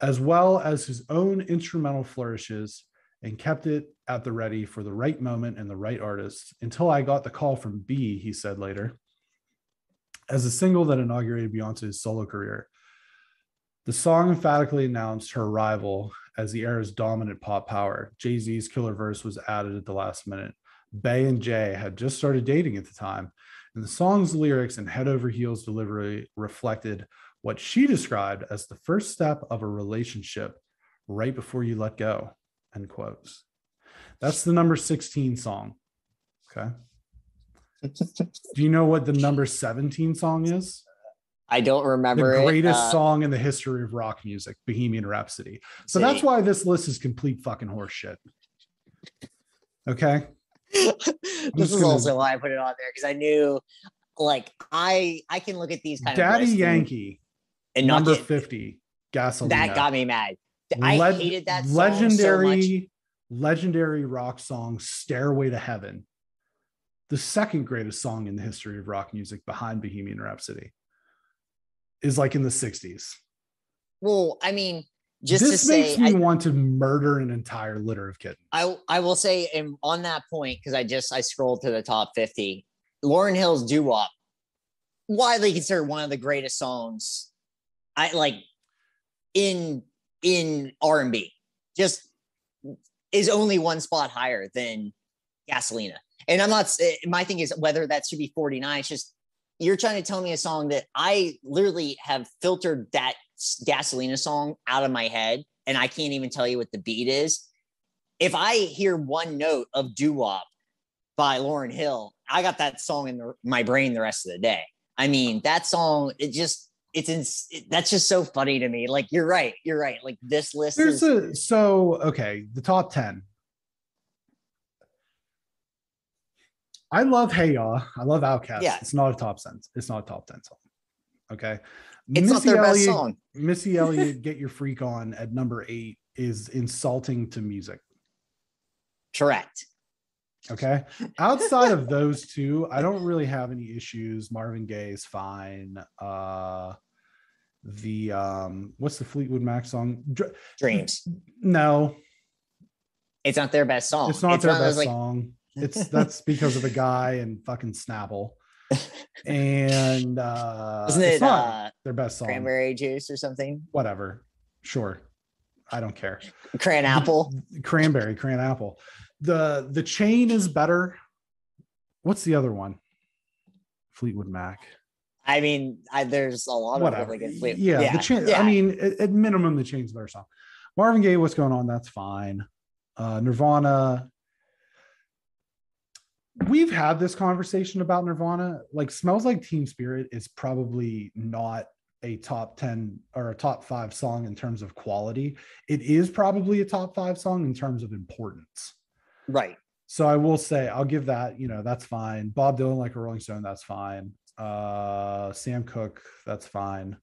As well as his own instrumental flourishes and kept it at the ready for the right moment and the right artist until I got the call from B, he said later, as a single that inaugurated Beyonce's solo career. The song emphatically announced her arrival as the era's dominant pop power. Jay Z's killer verse was added at the last minute. Bey and Jay had just started dating at the time, and the song's lyrics and head over heels delivery reflected what she described as the first step of a relationship right before you let go. End quotes. That's the number 16 song. Okay. (laughs) Do you know what the number 17 song is? I don't remember the it, greatest uh, song in the history of rock music, Bohemian Rhapsody. So that's why this list is complete fucking horseshit. Okay. (laughs) this is gonna- also why I put it on there because I knew, like, I I can look at these kind of Daddy lists and- Yankee, and number get 50, Gasolina. that got me mad. I Leg- hated that song so legendary, legendary rock song, Stairway to Heaven. The second greatest song in the history of rock music behind Bohemian Rhapsody is like in the 60s. Well, I mean, just this to say, makes me I, want to murder an entire litter of kittens. I I will say, and on that point, because I just I scrolled to the top fifty, Lauryn Hill's doo wop widely considered one of the greatest songs. I like in in R and B. Just is only one spot higher than Gasolina. And I'm not. eh, My thing is whether that should be 49. It's just you're trying to tell me a song that I literally have filtered that Gasolina song out of my head, and I can't even tell you what the beat is. If I hear one note of doo wop by Lauryn Hill, I got that song in the, my brain the rest of the day. I mean, that song, it just, it's in, it, that's just so funny to me. Like, you're right. You're right. Like, this list There's is, a so okay, the top 10. I love Hey Ya. I love OutKast. Yeah. It's not a top sense. It's not a top 10 song. Okay. it's not their best song. Missy (laughs) Elliott, Get Your Freak On at number eight is insulting to music. Correct. Okay. Outside of those two, I don't really have any issues. Marvin Gaye is fine. Uh the um what's the Fleetwood Mac song? Dr- Dreams. no, It's not their best song. it's not their one of those, best like, song. (laughs) It's that's because of the guy and fucking Snapple. And uh Isn't it's it not uh, their best song. cranberry juice or something? Whatever. Sure. I don't care. Cran apple. Cranberry, cran apple. The the chain is better. What's the other one? Fleetwood Mac. I mean, I, there's a lot of Whatever. really good flavor. Yeah, the chain. yeah. I mean, at, at minimum, the better song. Marvin Gaye, what's going on? That's fine. Uh, Nirvana. We've had this conversation about Nirvana. Like, smells like Teen Spirit is probably not a top 10 or a top five song in terms of quality. It is probably a top five song in terms of importance. right. So I will say I'll give that, you know, that's fine. Bob Dylan like a Rolling Stone, that's fine. Uh Sam Cooke, that's fine.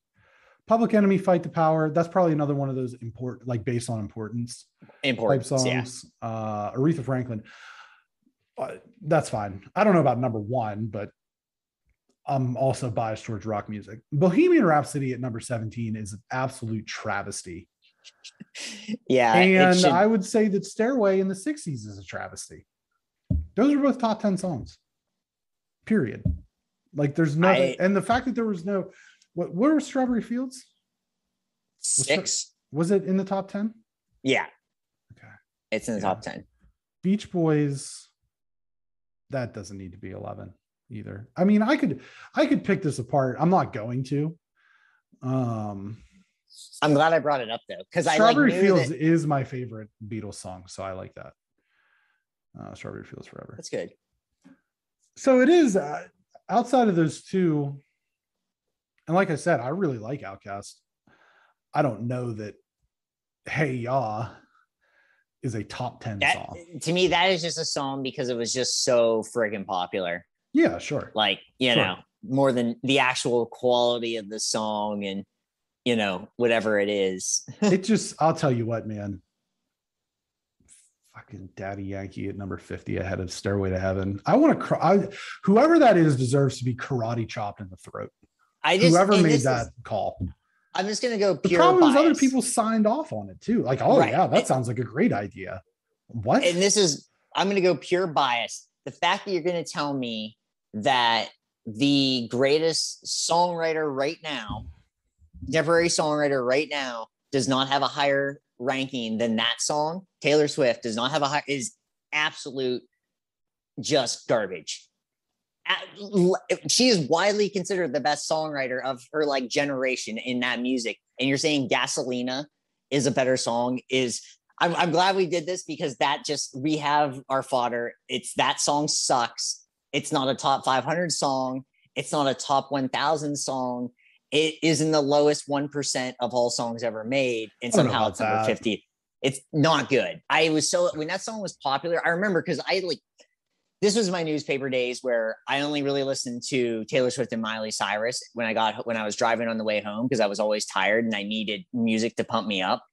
Public Enemy Fight the Power, that's probably another one of those important like based on importance type Important. songs. Yeah. Uh Aretha Franklin. uh, that's fine. I don't know about number 1, but I'm also biased towards rock music. Bohemian Rhapsody at number 17 is an absolute travesty. (laughs) Yeah. and should- I would say that Stairway in the 60s is a travesty. Those are both top 10 songs. Period. Like there's nothing. I- and the fact that there was no what what were Strawberry Fields? six. Was it in the top 10? Yeah. Okay. It's in the Yeah. top 10. Beach Boys, that doesn't need to be 11 either. I mean, I could I could pick this apart. I'm not going to. Um I'm glad I brought it up though, because I Strawberry knew Fields that- is my favorite Beatles song, so I like that. Uh, Strawberry Fields Forever. That's good. so it is uh, outside of those two and like i said i really like OutKast i don't know that hey ya is a top 10 That, song to me, that is just a song because it was just so friggin' popular. yeah sure Like, you Sure. know, more than the actual quality of the song and, you know, whatever it is. (laughs) it just i'll tell you what man fucking daddy yankee at number 50 ahead of stairway to heaven i want to cry whoever that is deserves to be karate chopped in the throat I just, whoever made that is- call I'm just going to go The pure problem is other people signed off on it too. Like, oh Right. yeah, that And- sounds like a great idea. What? and this is I'm going to go pure bias. The fact that you're going to tell me that the greatest songwriter right now, contemporary songwriter right now, does not have a higher ranking than that song. Taylor Swift does not have a high is absolute just garbage. She is widely considered the best songwriter of her like generation in that music, and you're saying Gasolina is a better song is I'm, I'm glad we did this because that just we have our fodder. It's that song sucks. It's not a top 500 song. It's not a top 1000 song. It is in the lowest 1% of all songs ever made. And I don't know somehow it's number that. 50. It's not good. I was so when that song was popular, I remember because I like this was my newspaper days where I only really listened to Taylor Swift and Miley Cyrus when I got when I was driving on the way home because I was always tired and I needed music to pump me up.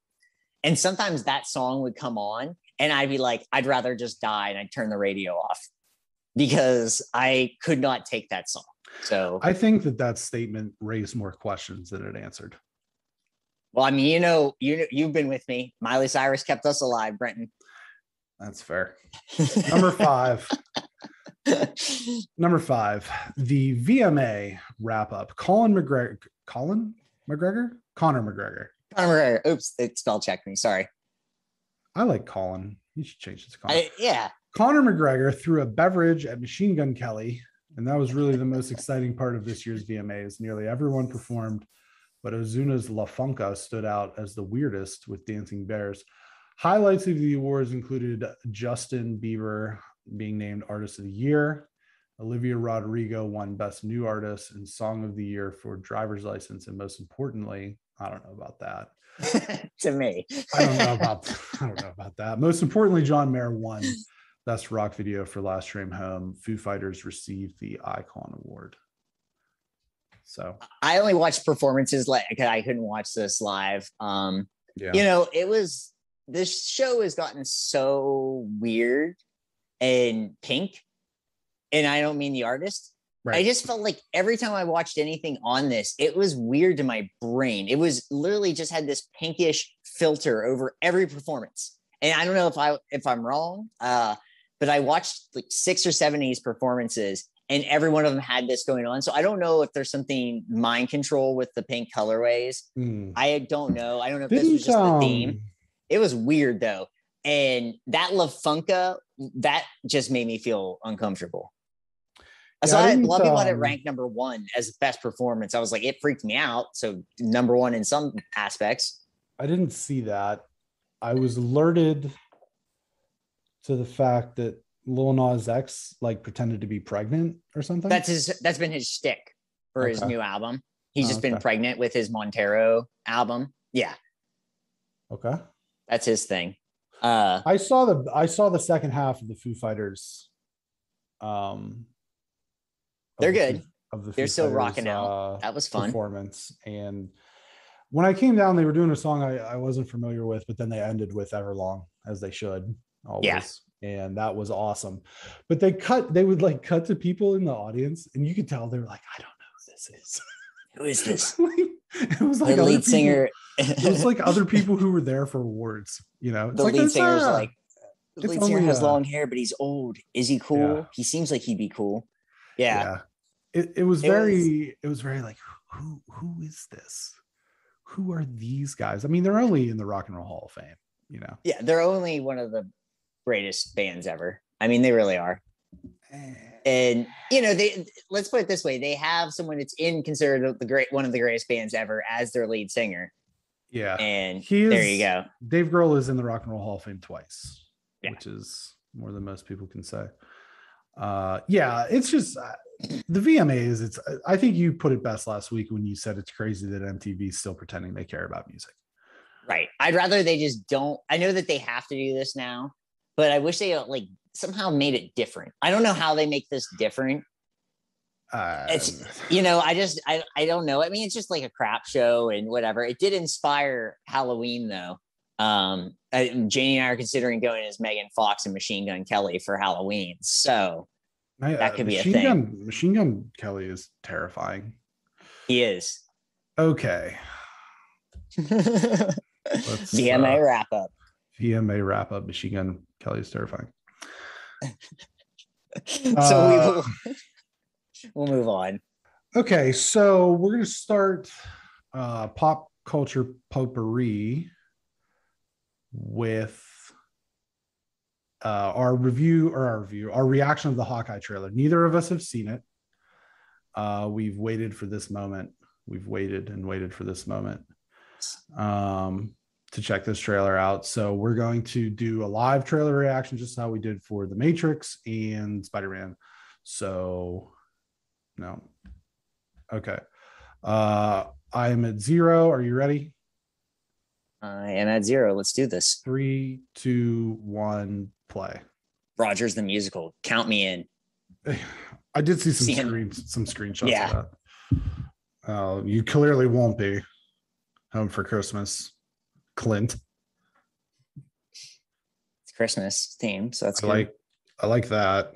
And sometimes that song would come on and I'd be like, I'd rather just die and I'd turn the radio off because I could not take that song. So, I think that that statement raised more questions than it answered. well, I mean, you know, you you've been with me. Miley Cyrus kept us alive, Brenton. That's fair. (laughs) Number five. Number five, the VMA wrap up. Colin McGregor. Colin McGregor? Conor McGregor. Conor McGregor. Oops, it spell checked me. Sorry. I like Colin. You should change this. Colin. I, yeah. Conor McGregor threw a beverage at Machine Gun Kelly, and that was really the most (laughs) exciting part of this year's VMAs. Nearly everyone performed, but Ozuna's La Funka stood out as the weirdest with Dancing Bears. Highlights of the awards included Justin Bieber being named Artist of the Year. Olivia Rodrigo won Best New Artist and Song of the Year for Driver's License. And most importantly, I don't know about that. (laughs) to me. I don't know about (laughs) I don't know about that. Most importantly, John Mayer won Best Rock Video for Last Train Home. Foo Fighters received the Icon Award. So I only watched performances like I couldn't watch this live. Um, yeah, you know, it was this show has gotten so weird and pink. And I don't mean the artist. right. I just felt like every time I watched anything on this, it was weird to my brain. It was literally just had this pinkish filter over every performance. And I don't know if I if I'm wrong, uh, but I watched like six or seven of these performances, and every one of them had this going on. So I don't know if there's something mind control with the pink colorways. Hmm. I don't know. I don't know if this was just the um, theme. It was weird though. And that La Funka, that just made me feel uncomfortable. So Yeah, I I, a of people had it um, ranked number one as best performance. I was like, it freaked me out. So number one in some aspects. I didn't see that. I was alerted to the fact that Lil Nas X like pretended to be pregnant or something. That's his that's been his shtick for his new album. He's Oh, just been pregnant with his Montero album. Yeah, okay. that's his thing. Uh I saw the I saw the second half of the Foo Fighters. Um, They're the Foo- good. Of the They're still Fighters, rocking out. uh, that was fun. performance and when i came down they were doing a song i, I wasn't familiar with but then they ended with everlong as they should always Yeah. and that was awesome but they cut they would like cut to people in the audience and you could tell they're like i don't know who this is (laughs) Who is this? (laughs) It was like the lead people- singer. it was like other (laughs) people who were there for awards you know It's the like, lead singer's uh, like the lead singer has uh, long hair, but he's old. Is he cool? Yeah. He seems like he'd be cool. Yeah. it, it was It was- very it was very like who who is this who are these guys i mean they're only in the rock and roll hall of fame you know Yeah. They're only one of the greatest bands ever. I mean, they really are. And you know, they let's put it this way: they have someone that's in considered the great one of the greatest bands ever as their lead singer. yeah And He there is- you go. Dave Grohl is in the Rock and Roll Hall of Fame twice, Yeah. which is more than most people can say. Uh, yeah, it's just uh, the VMAs. It's I think you put it best last week when you said it's crazy that MTV is still pretending they care about music. Right. I'd rather they just don't. I know that they have to do this now, but I wish they uh, like somehow made it different. I don't know how they make this different. Uh, It's- You know, I just I I don't know. I mean, it's just like a crap show and whatever. It did inspire Halloween though. Um, I, Janie and I are considering going as Megan Fox and Machine Gun Kelly for Halloween. So I- that uh, could be a Machine thing. Gun, Machine Gun Kelly is terrifying. he is. Okay, (laughs) let's VMA uh, wrap up. VMA wrap up. Machine Gun Kelly is terrifying. (laughs) so uh, we will (laughs) we'll move on. Okay, so we're gonna start uh, pop culture potpourri with uh, our review or our review, our reaction of the Hawkeye trailer. Neither of us have seen it. Uh, we've waited for this moment. We've waited and waited for this moment um, to check this trailer out. So we're going to do a live trailer reaction, just how we did for The Matrix and Spider Man. So, no, Okay. Uh I am at zero. Are you ready? I am at zero. Let's do this. Three, two, one, play. Rogers the musical. Count me in. (laughs) I did see some screens, some screenshots Yeah. of that. Uh, you clearly won't be home for Christmas, Clint. It's Christmas theme, so that's I good. like I like that.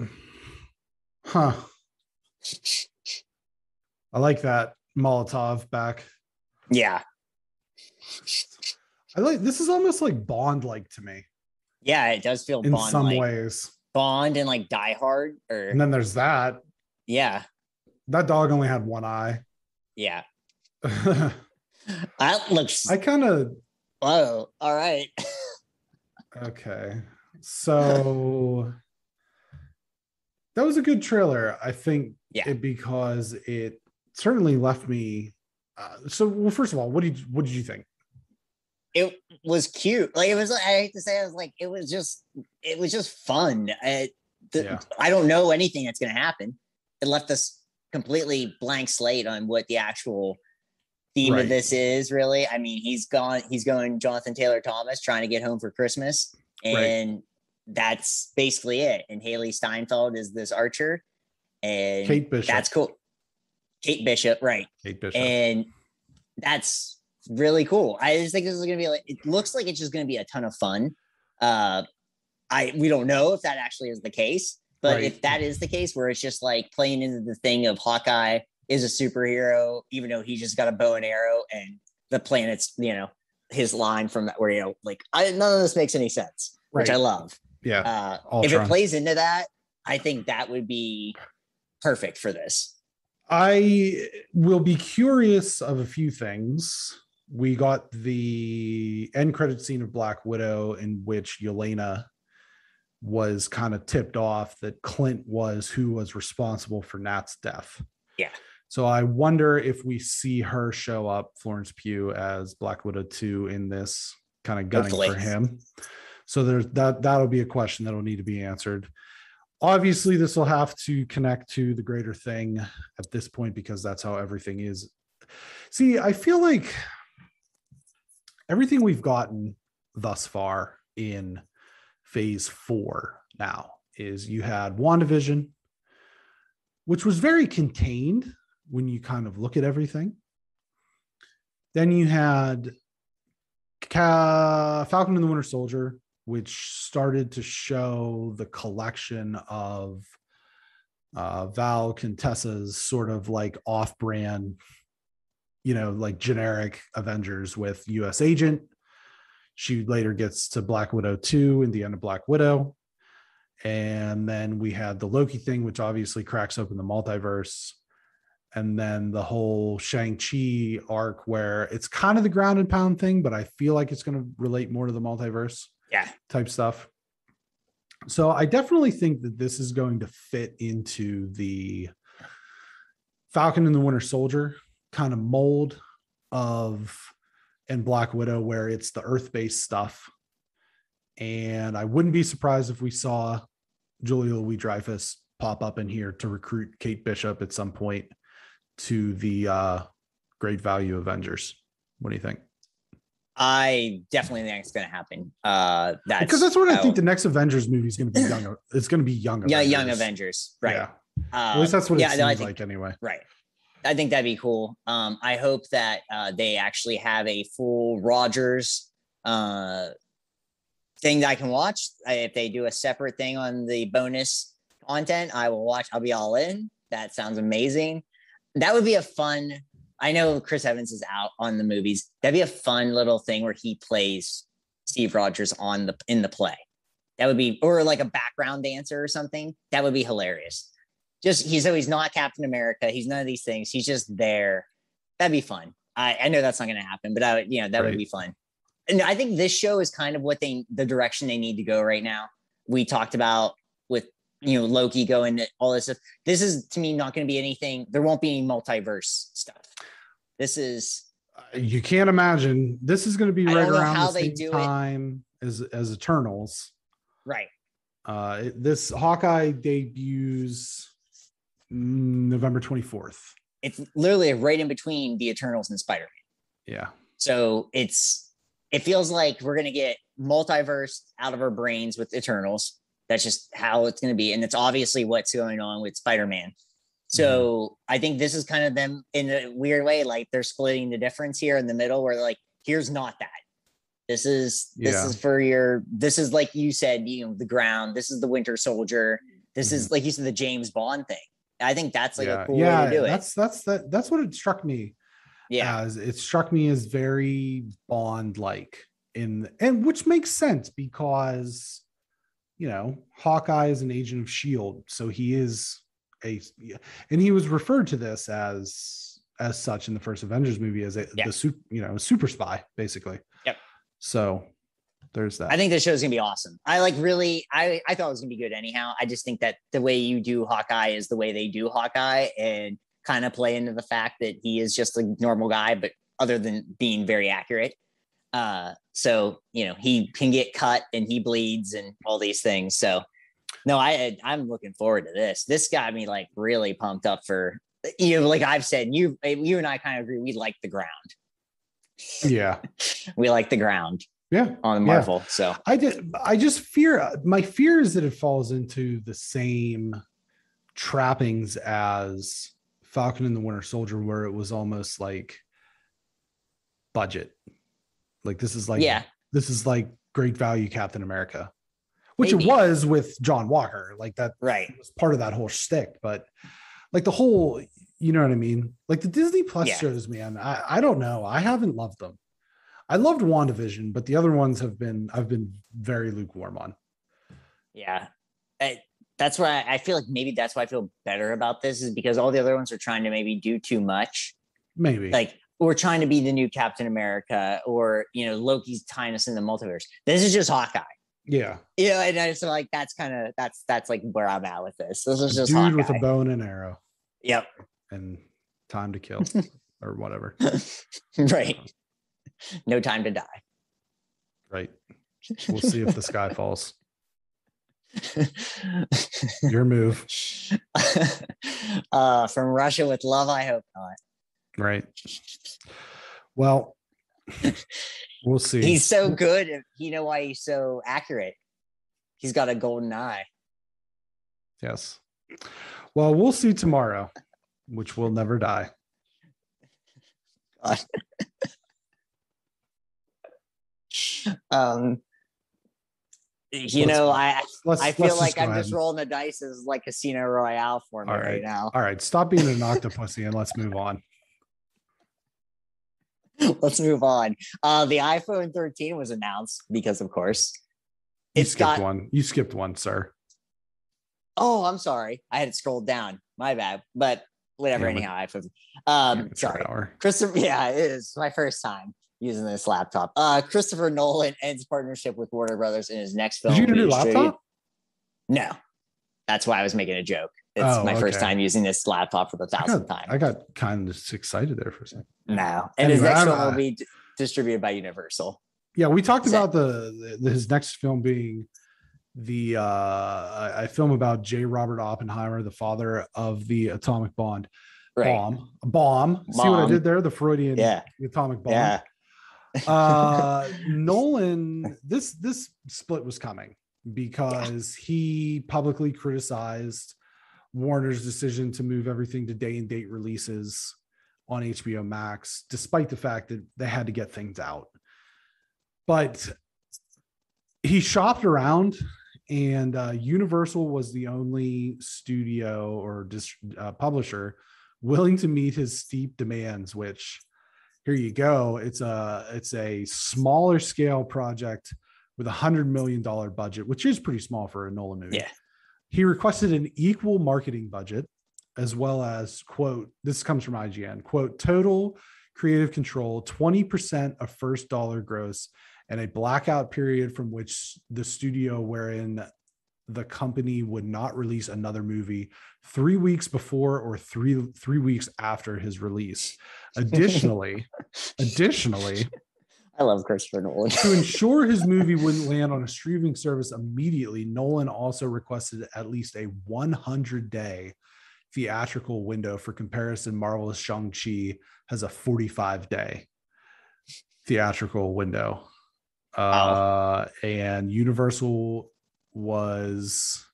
Huh. I like that Molotov back. yeah, I like this is almost like Bond like to me. Yeah, it does feel in Bond some ways. Bond and like Die Hard or And then there's that. yeah, That dog only had one eye. yeah. (laughs) That looks I kind of oh, all right. (laughs) okay. So that was a good trailer, I think, Yeah. it- because it certainly left me. Uh, so, well, first of all, what did you, what did you think? it was cute. Like it was. I hate to say, it was like it was just. It was just fun. I, the, Yeah. I don't know anything that's going to happen. It left us completely blank slate on what the actual theme Right. of this is. Really, I mean, he's gone. He's going Jonathan Taylor Thomas trying to get home for Christmas, Right. and that's basically it. And Hailee Steinfeld is this archer, and Kate Bishop. that's cool. Kate Bishop, right? Kate Bishop. and that's really cool. I just think this is gonna be like it looks like it's just gonna be a ton of fun. Uh I we don't know if that actually is the case, but Right. if that is the case where it's just like playing into the thing of Hawkeye is a superhero, even though he just got a bow and arrow and the planet's, you know, his line from that where you know, like I none of this makes any sense, which I love. yeah. Uh if it plays into that, I think that would be perfect for this. I will be curious of a few things. We got the end credit scene of Black Widow in which Yelena was kind of tipped off that Clint was who was responsible for Nat's death. Yeah. So I wonder if we see her show up, Florence Pugh, as Black Widow 2 in this kind of gunning Hopefully. for him. So there's that that'll be a question that'll need to be answered. Obviously, this will have to connect to the greater thing at this point because that's how everything is. See, I feel like everything we've gotten thus far in phase four now is you had WandaVision, which was very contained when you kind of look at everything. Then you had Falcon and the Winter Soldier, which started to show the collection of uh, Val Contessa's sort of like off brand, you know, like generic Avengers with US Agent. She later gets to Black Widow 2 in the end of Black Widow. And then we had the Loki thing, which obviously cracks open the multiverse. And then the whole Shang-Chi arc, where it's kind of the ground and pound thing, but I feel like it's going to relate more to the multiverse Yeah. type stuff. So I definitely think that this is going to fit into the Falcon and the Winter Soldier kind of mold of and Black Widow, where it's the Earth-based stuff. And I wouldn't be surprised if we saw Julia Louis Dreyfus pop up in here to recruit Kate Bishop at some point to the uh, Great Value Avengers. What do you think? I definitely think it's going to happen. Uh, that's because that's what I how- think the next Avengers movie is going to be young. (laughs) It's going to be young. yeah, young Avengers, right? Yeah. Uh, At least that's what yeah, it no, I seems think- like anyway. Right. I think that'd be cool. Um, I hope that uh, they actually have a full Rogers uh, thing that I can watch. I, if they do a separate thing on the bonus content, I will watch. I'll be all in. That sounds amazing. That would be a fun. I know Chris Evans is out on the movies. That'd be a fun little thing where he plays Steve Rogers on the in the play. That would be, or like a background dancer or something. That would be hilarious just he's so he's not Captain America. He's none of these things. He's just there. That'd be fun. I, I know that's not going to happen, but I would, you know, that Right. would be fun. And I think this show is kind of what they, the direction they need to go right now. We talked about with, you know, Loki going to all this stuff. This is to me not going to be anything. There won't be any multiverse stuff. This is Uh, You can't imagine this is going to be right around how the they same do it. time as as Eternals. right. Uh, it- this Hawkeye debuts November twenty fourth. It's literally right in between the Eternals and Spider Man. Yeah, So it's it feels like we're gonna get multiverse out of our brains with Eternals. That's just how it's gonna be, and it's obviously what's going on with Spider-Man. Mm-hmm. So I think this is kind of them in a weird way, like they're splitting the difference here in the middle, where like, here's not that. This is this Yeah. is for your this is like you said, you know, the ground. This is the Winter Soldier. This is mm-hmm. like you said, the James Bond thing. I think that's like yeah, a cool yeah. way to do it. That's that's that. That's what it struck me yeah, as. It struck me as very Bond like. in and which makes sense because you know Hawkeye is an agent of Shield, so he is a and he was referred to this as as such in the first Avengers movie as a Yeah. the super you know super spy basically. Yep. So there's that. I think this show's gonna be awesome. I like really, I I thought it was gonna be good anyhow. I just think that the way you do Hawkeye is the way they do Hawkeye, and kind of play into the fact that he is just a normal guy, but other than being very accurate. Uh, so you know he can get cut and he bleeds and all these things. So no, I I'm looking forward to this. This got me like really pumped up for you. know, Like I've said, you you and I kind of agree. We like the ground. yeah. (laughs) We like the ground Yeah. on Yeah. Marvel. So I did. I just fear. My fear is that it falls into the same trappings as Falcon and the Winter Soldier, where it was almost like budget. Like this is like yeah, this is like great value Captain America, which Maybe. it was with John Walker. Like that right. was part of that whole shtick. But like the whole, you know what I mean? Like the Disney Plus Yeah. shows, man. I I don't know. I haven't loved them. I loved WandaVision, but the other ones have been I've been very lukewarm on. Yeah. I, that's why I feel like maybe that's why I feel better about this is because all the other ones are trying to maybe do too much. Maybe. Like we're trying to be the new Captain America or, you know, Loki's tying us in the multiverse. This is just Hawkeye. yeah. You know, and I just like that's kind of that's that's like where I'm at with this. This is just dude Hawkeye. with a bow and an arrow yep. and time to kill (laughs) or whatever. right. No time to die. Right. We'll see if the sky (laughs) falls. Your move. (laughs) uh from Russia with love, I hope not. Right. Well, (laughs) we'll see. He's so good. You know why he's so accurate? He's got a golden eye. Yes. Well, we'll see tomorrow, which will never die. God. um, you Let's- know, I Let's, I feel like go I'm ahead just rolling the dice as like Casino Royale for me All right. right. now. All right. Stop being an octopussy and let's move on. (laughs) Let's move on. Uh, the iPhone 13 was announced because, of course, You it's skipped got. one. You skipped one, sir. Oh, I'm sorry. I had it scrolled down. My bad. But whatever. Damn anyhow, iPhone. Um, sorry. Christopher, (laughs) yeah, it is my first time using this laptop. Uh, Christopher Nolan ends partnership with Warner Brothers in his next film. Did you get a new laptop? No, that's why I was making a joke. It's Oh, my first time using this laptop for the I thousandth got, time. I got kind of excited there for a second. no, and his Anyway, next I'm, will uh, be d- distributed by Universal. Yeah, we talked about the, the his next film being the uh a film about J. Robert Oppenheimer, the father of the atomic bond Right? bomb. Bomb. See what I did there? The Freudian Yeah. the atomic bomb. Yeah. uh (laughs) Nolan, this this split was coming because he publicly criticized Warner's decision to move everything to day and date releases on HBO Max, despite the fact that they had to get things out. But he shopped around, and uh, Universal was the only studio or dis- uh, publisher willing to meet his steep demands. Which, here you go, it's a it's a smaller scale project with a hundred million dollar budget, which is pretty small for a Nolan movie. Yeah. He requested an equal marketing budget, as well as quote. This comes from IGN. Quote total creative control, twenty percent of first dollar gross and a blackout period from which the studio wherein the company would not release another movie three weeks before or three three weeks after his release. (laughs) Additionally, additionally, I love Christopher Nolan. to (laughs) ensure his movie wouldn't land on a streaming service immediately, Nolan also requested at least a 100 day theatrical window. For comparison, Marvel's Shang-Chi has a 45 day theatrical window. Uh, and Universal was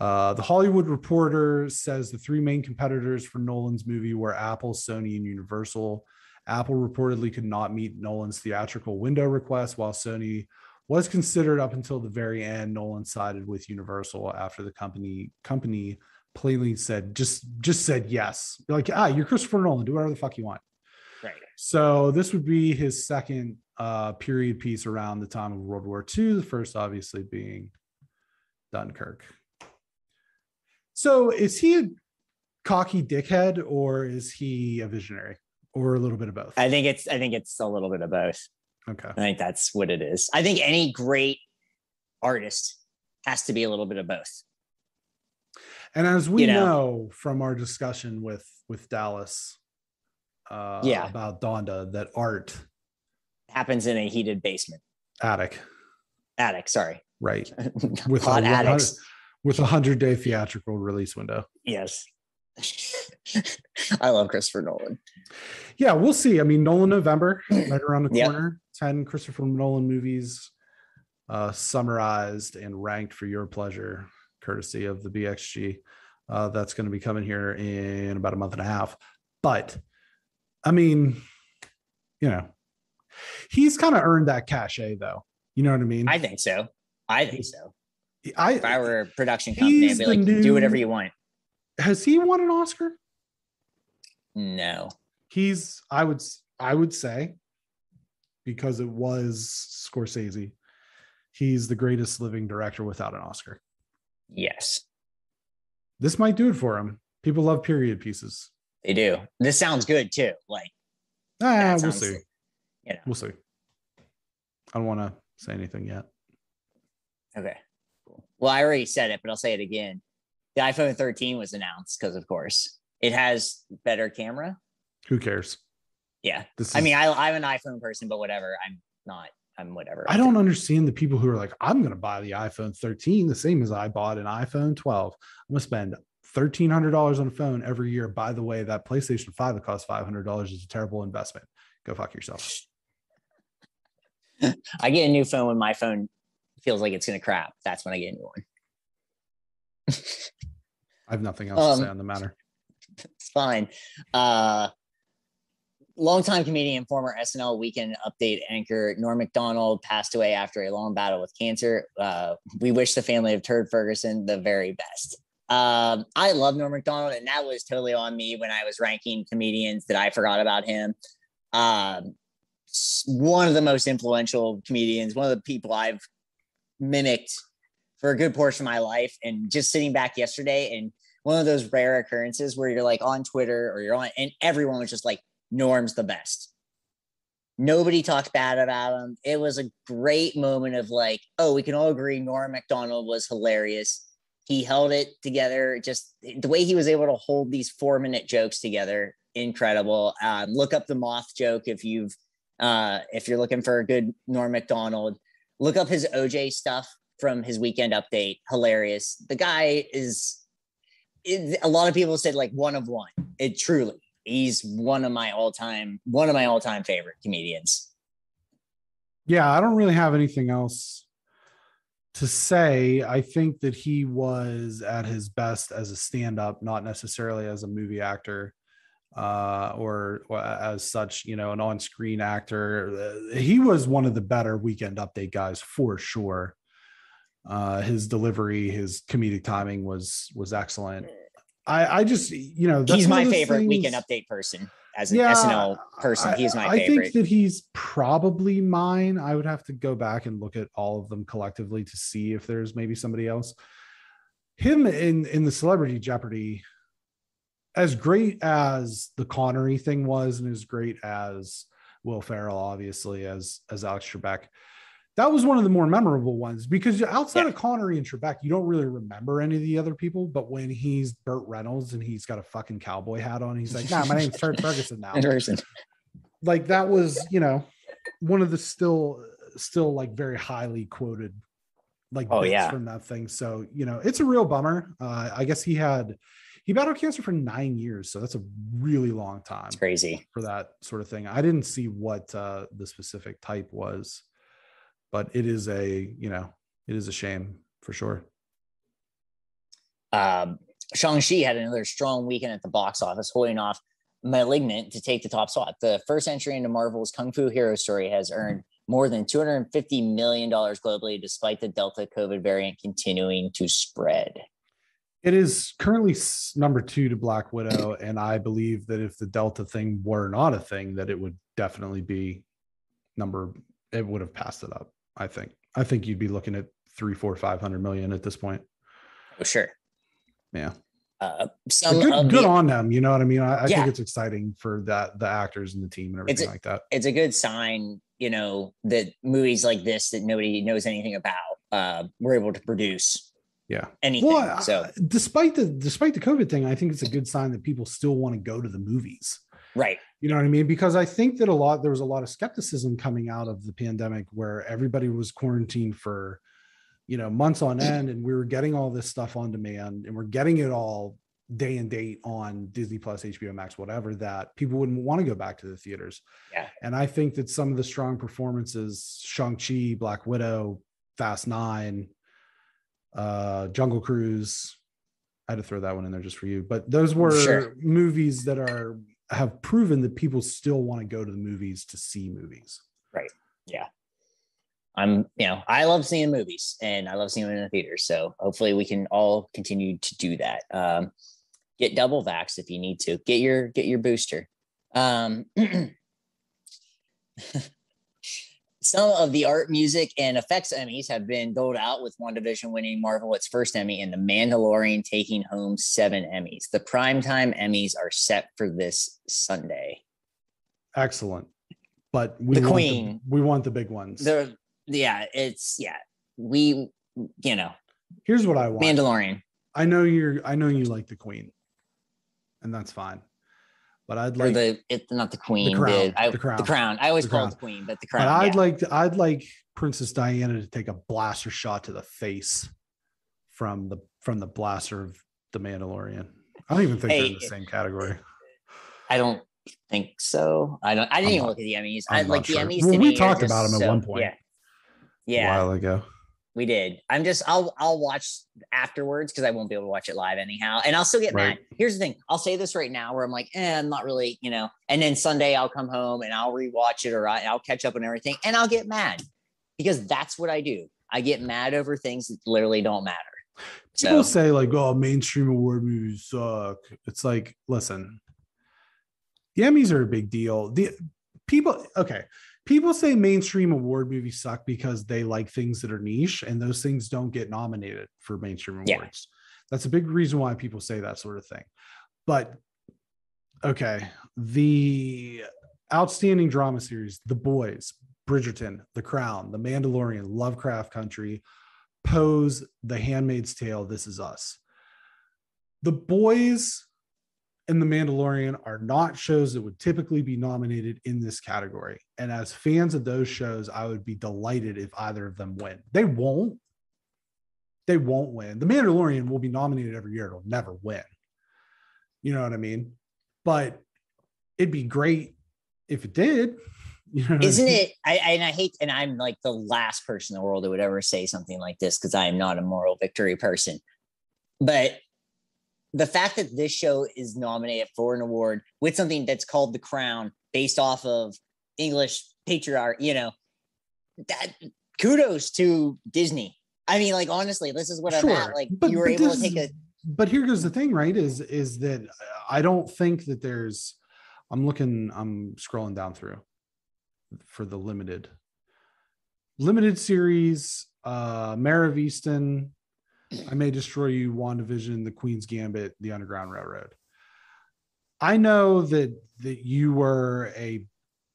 uh, the Hollywood Reporter says the three main competitors for Nolan's movie were Apple, Sony, and Universal. Apple reportedly could not meet Nolan's theatrical window request, while Sony was considered up until the very end. Nolan sided with Universal after the company company plainly said just just said yes. They're like, ah, you're Christopher Nolan, do whatever the fuck you want. Right. So this would be his second uh, period piece around the time of World War II. The first, obviously, being Dunkirk. So is he a cocky dickhead or is he a visionary or a little bit of both? I think it's I think it's a little bit of both. Okay. I think that's what it is. I think any great artist has to be a little bit of both. And as we You know. know. from our discussion with with Dallas, uh, Yeah. about Donda, that art Happens in a heated basement. attic, Attic, sorry. right, (laughs) with Hot a, attics. with a hundred day theatrical release window. Yes. (laughs) I love Christopher Nolan. Yeah, we'll see. I mean, Nolan November, (clears throat) right around the Yep. corner. Ten Christopher Nolan movies, uh, summarized and ranked for your pleasure, courtesy of the BXG. Uh, that's going to be coming here in about a month and a half. But I mean, you know, he's kind of earned that cachet, though. You know what I mean? I think so. I think so. I, If I were a production company, I'd be like, do whatever you want. Has he won an Oscar? No. He's, I would, I would say, because it was Scorsese, he's the greatest living director without an Oscar. Yes, This might do it for him. People love period pieces. they do. This sounds good too. Like, Ah, we'll sounds- see. you know. We'll see. I don't want to say anything yet. Okay. Cool. Well, I already said it, but I'll say it again. The iPhone 13 was announced because, of course, it has better camera. Who cares? Yeah. This I is- mean, I, I'm an iPhone person, but whatever. I'm not. I'm whatever. I don't understand the people who are like, I'm going to buy the iPhone 13 the same as I bought an iPhone 12. I'm going to spend $1,300 on a phone every year. By the way, that PlayStation 5 that costs $500 is a terrible investment. Go fuck yourself. (laughs) I get a new phone when my phone feels like it's going to crap. That's when I get a new one. I have nothing else to say Um, on the matter. (laughs) it's fine. Uh, longtime comedian, former SNL Weekend Update anchor Norm Macdonald passed away after a long battle with cancer. Uh, we wish the family of Turd Ferguson the very best. Um, I love Norm Macdonald, and that was totally on me when I was ranking comedians that I forgot about him. Um, one of the most influential comedians, one of the people I've mimicked for a good portion of my life, and just sitting back yesterday and one of those rare occurrences where you're like on Twitter or you're on, and everyone was just like, Norm's the best. Nobody talked bad about him. It was a great moment of like, oh, we can all agree Norm MacDonald was hilarious. He held it together. Just the way he was able to hold these four minute jokes together, incredible. Um, look up the moth joke if you've uh, if you're looking for a good Norm MacDonald. Look up his OJ stuff from his weekend update. Hilarious. The guy is it, a lot of people said like one of one. It truly, he's one of my all time, one of my all time favorite comedians. Yeah, I don't really have anything else to say. I think that he was at his best as a stand up, not necessarily as a movie actor uh, or, or as such, you know, an on screen actor. He was one of the better weekend update guys for sure. Uh, his delivery, his comedic timing was was excellent. I, I just, you know, that's he's my favorite things- weekend update person as an SNL person. I- he's my I favorite. I think that he's probably mine. I would have to go back and look at all of them collectively to see if there's maybe somebody else. Him in in the Celebrity Jeopardy, as great as the Connery thing was, and as great as Will Ferrell, obviously as as Alex Trebek, that was one of the more memorable ones because outside Yeah. of Connery and Trebek, you don't really remember any of the other people. But when he's Burt Reynolds and he's got a fucking cowboy hat on, he's like, "Nah, my name's Turd Ferguson now." Person. like that was you know one of the still still like very highly quoted like Oh, bits yeah. from that thing so you know it's a real bummer uh i guess he had he battled cancer for nine years so that's a really long time It's crazy. for that sort of thing i didn't see what uh the specific type was but it is a you know it is a shame for sure Um, Shang-Chi had another strong weekend at the box office, holding off Malignant to take the top spot. The first entry into Marvel's Kung Fu Hero story has earned more than $250 million globally, despite the Delta COVID variant continuing to spread. It is currently number two to Black Widow, and I believe that if the Delta thing were not a thing, that it would definitely be number. It would have passed it up. I think. I think you'd be looking at three, four, five hundred million at this point. Oh, sure. Yeah, Uh, But some good, good the, on them. You know what I mean? I, I Yeah. think it's exciting for that the actors and the team and everything a- like that. it's a good sign, you know, that movies like this that nobody knows anything about, uh, we're able to produce Yeah. anything. Well, so uh, despite the despite the COVID thing, I think it's a good sign that people still want to go to the movies. Right, You know what I mean? Because I think that a lot there was a lot of skepticism coming out of the pandemic where everybody was quarantined for you know months on end and we were getting all this stuff on demand and we're getting it all day and date on Disney Plus, HBO Max, whatever that people wouldn't want to go back to the theaters. Yeah. And I think that some of the strong performances, Shang-Chi, Black Widow, Fast Nine, uh, Jungle Cruise. I had to throw that one in there just for you. But those were Sure. movies that are have proven that people still want to go to the movies to see movies. Right. Yeah. I'm, you know, I love seeing movies and I love seeing them in the theater. So hopefully we can all continue to do that. Um, get double vax if you need to. Get your get your booster. Um, (clears throat) (laughs) some of the art, music, and effects Emmys have been doled out, with WandaVision winning Marvel its first Emmy and The Mandalorian taking home seven Emmys. The primetime Emmys are set for this Sunday. Excellent. But we The want Queen. we want the big ones. The yeah, it's yeah. We you know Here's what I want. Mandalorian. I know you're I know you like the queen. And that's fine. But I'd or like the it's not the queen. Crown, The, I, the Crown. The crown. I always The call Crown. it the queen, but the crown. but. I'd yeah. like to, I'd like Princess Diana to take a blaster shot to the face from the from the blaster of the Mandalorian. I don't even think they're in the same category. I don't think so. I don't. I didn't I'm even not- look at the Emmys. I'm I like sure. the Emmys. Well, to we talked about 'em at so- one point. Yeah. A while ago. We did. I'm just. I'll. I'll watch afterwards because I won't be able to watch it live anyhow, and I'll still get Right. mad. Here's the thing. I'll say this right now, where I'm like, eh, I'm not really, you know. And then Sunday I'll come home and I'll rewatch it, or I- I'll catch up on everything, and I'll get mad because that's what I do. I get mad over things that literally don't matter. People So say like, "Oh, mainstream award movies suck." It's like, listen, the Emmys are a big deal. The people, okay, people say mainstream award movies suck because they like things that are niche, and those things don't get nominated for mainstream Yeah. awards. That's a big reason why people say that sort of thing. But okay, the outstanding drama series, The Boys, Bridgerton, The Crown, The Mandalorian, Lovecraft Country, Pose, The Handmaid's Tale, This Is Us. The Boys and The Mandalorian are not shows that would typically be nominated in this category. And as fans of those shows, I would be delighted if either of them win. They won't. They won't win. The Mandalorian will be nominated every year. It'll never win. You know what I mean? But it'd be great if it did. (laughs) You know what I isn't mean? it I, I and i hate and i'm like the last person in the world that would ever say something like this because i am not a moral victory person but the fact that this show is nominated for an award with something that's called the crown based off of english patriarch you know that kudos to disney. I mean like honestly this is what i'm at like but- you were able to take a but here goes the thing right is is that i don't think that there's i'm looking i'm scrolling down through for the limited limited series uh Mare of Easttown, i may destroy you wandavision the queen's gambit the underground railroad i know that that you were a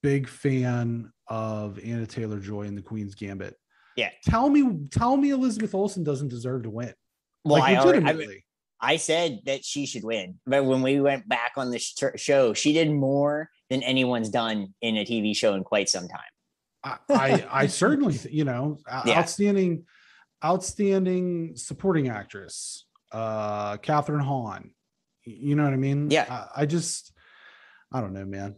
big fan of anya taylor joy and the queen's gambit Yeah. tell me tell me elizabeth olsen doesn't deserve to win well like I, already, I. I said that she should win but when we went back on the sh- show she did more than anyone's done in a tv show in quite some time I, I, I certainly, (laughs) you know, Yeah. outstanding, outstanding supporting actress, uh, Kathryn Hahn. You know what I mean? Yeah. I, I just, I don't know, man.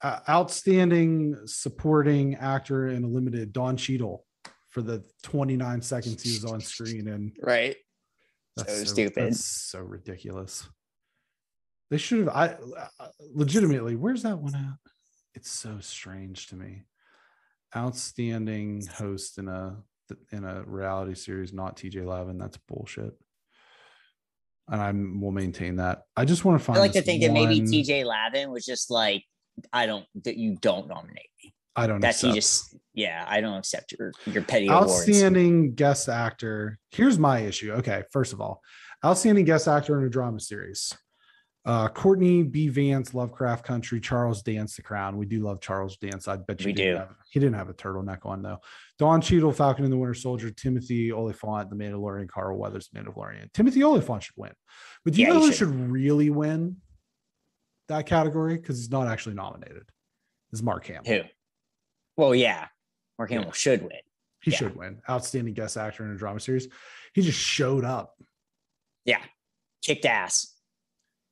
Uh, outstanding supporting actor in a limited, Don Cheadle for the 29 seconds he was on screen, and (laughs) right that's So stupid. That's so ridiculous. They should have. I uh, legitimately, where's that one at? It's so strange to me. Outstanding host in a in a reality series, not TJ Lavin. That's bullshit. and I will maintain that. I just want to find. I like to think that maybe TJ Lavin was just like, I don't that you don't nominate me. I don't. That's he just yeah, I don't accept your your petty awards. outstanding guest actor. Here's my issue. Okay, first of all, outstanding guest actor in a drama series. Uh, Courtney B. Vance, Lovecraft Country, Charles Dance, The Crown. We do love Charles Dance. I bet you We didn't do. Have, he didn't have a turtleneck on though. Don Cheadle, Falcon and the Winter Soldier, Timothy Olyphant, The Mandalorian, Carl Weathers, Mandalorian. Timothy Olyphant should win. But do you Yeah, know who should. should really win that category? Because he's not actually nominated. Is Mark Hamill. Who? Well, yeah, Mark Yeah. Hamill should win. He Yeah. should win. Outstanding guest actor in a drama series. He just showed up, Yeah, kicked ass.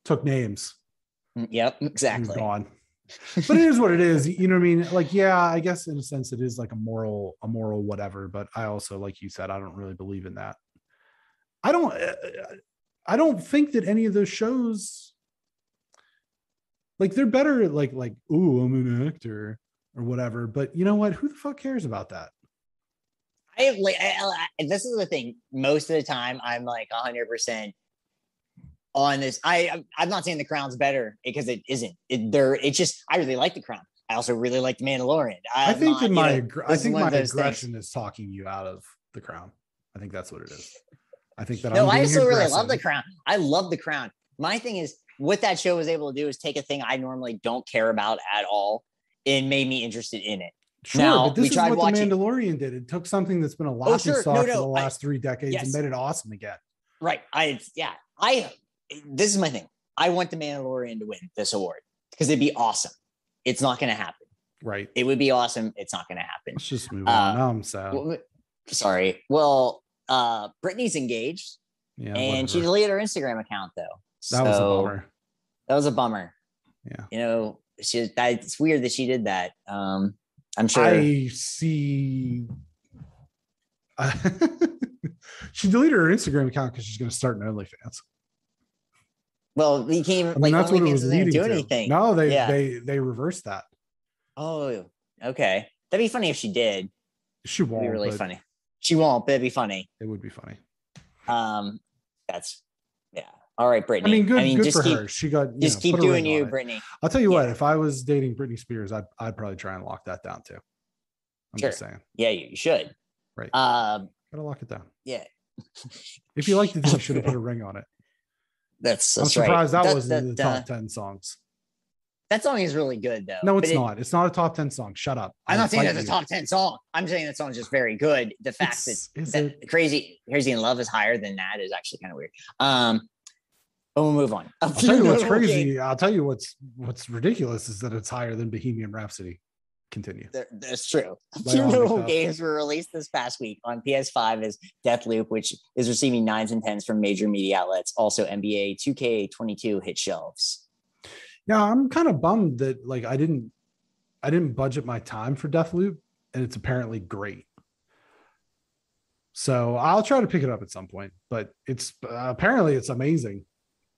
Took names, Mm, Yep, exactly. gone. But it is what it is. You know what I mean? Like, yeah, I guess in a sense it is like a moral, a moral whatever. But I also, like you said, I don't really believe in that. I don't. uh, I don't think that any of those shows, like, they're better. At like, like, ooh, I'm an actor or whatever. But you know what? Who the fuck cares about that? I have like I, I, this is the thing. Most of the time, I'm like 100 percent on this. I I'm- not saying the Crown's better because it isn't. It, they're it's just I really like the Crown. I also really like the Mandalorian. I I'm think not, that you my know, aggr- I think my those things. aggression is talking you out of the crown. I think that's what it is. I think that No, I still really love the. Crown. I love the Crown. My thing is what that show was able to do is take a thing I normally don't care about at all and made me interested in it. Sure, Now, but this we is tried what watching- the Mandalorian did. It took something that's been a laughing Oh, sure. stock No, for the no, I- last three decades yes. and made it awesome again. Right. I yeah. I this is my thing. I want the Mandalorian to win this award because it'd be awesome. It's not going to happen. Right. It would be awesome. It's not going to happen. Let's just move Uh, on. Now I'm sad. Well, sorry. Well, uh, Britney's engaged yeah, and she deleted her Instagram account though. that was a bummer. That was a bummer. Yeah. You know, she that it's weird that she did that. Um, I'm sure. I see. (laughs) she deleted her Instagram account because she's going to start an OnlyFans. Well, he can't I mean, like that's what it was leading do to. anything. No, they Yeah. they they reversed that. Oh, okay. That'd be funny if she did. She It'd won't. be really funny. She won't, but it'd be funny. It would be funny. Um, that's yeah. All right, Britney. I mean, good, I good just for keep, her. She got Just know, keep doing you, it. Britney. I'll tell you what. If I was dating Britney Spears, I'd I'd probably try and lock that down too. I'm just saying, Yeah, you, should. Right. Um, gotta lock it down. yeah, If you liked it, you (laughs) should have put a ring on it. That's I'm that's right. surprised that Da- wasn't in the da- top ten songs. That song is really good though. No, it's it- not. It's not a top ten song. Shut up. I'm I'll not saying it's a top 10 song. I'm saying that song's just very good. The fact It's- is that, it? crazy crazy in love is higher than that is actually kind of weird. Um but we'll move on. I'll tell you (laughs) what's crazy. I'll tell you what's what's ridiculous is that it's higher than Bohemian Rhapsody. Continue. That's true. Two notable games were released this past week on PS5 is Deathloop, which is receiving nines and tens from major media outlets. Also, NBA 2K22 hit shelves. Yeah, I'm kind of bummed that like I didn't I didn't budget my time for Deathloop, and it's apparently great. So I'll try to pick it up at some point, but it's uh, apparently it's amazing.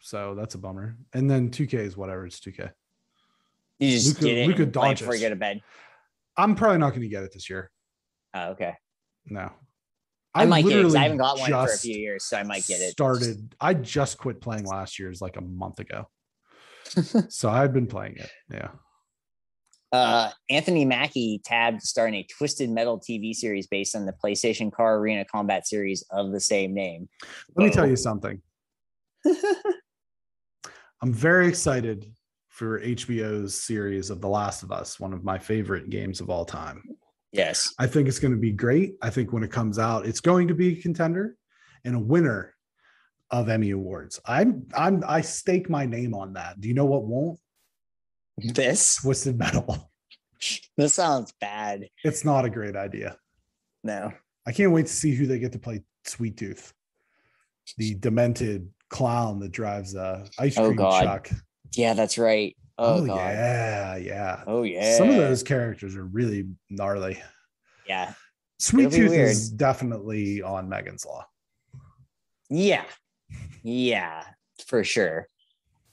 So that's a bummer. And then 2K is whatever. It's 2K. You just Luka- get it Luka play before Doncic. you go to bed. I'm probably not going to get it this year. Oh, okay. No, I, might get it 'cause I haven't got one for a few years, so I might get it. Started. I just quit playing last year's like a month ago. (laughs) so I've been playing it. Yeah. Uh, Anthony Mackie tabbed starring a Twisted Metal TV series based on the PlayStation Car Arena Combat series of the same name. Let me tell you something. (laughs) I'm very excited for HBO's series of The Last of Us, one of my favorite games of all time. Yes. I think it's going to be great. I think when it comes out, it's going to be a contender and a winner of Emmy Awards. I'm I'm I stake my name on that. Do you know what won't? This Twisted Metal. (laughs) this sounds bad. It's not a great idea. No. I can't wait to see who they get to play Sweet Tooth, the demented clown that drives a ice Oh, cream God. truck. Yeah, that's right. Oh, Oh, god. yeah, yeah. Oh yeah. Some of those characters are really gnarly. Yeah. Sweet Tooth weird. is definitely on Megan's Law. Yeah. Yeah, for sure.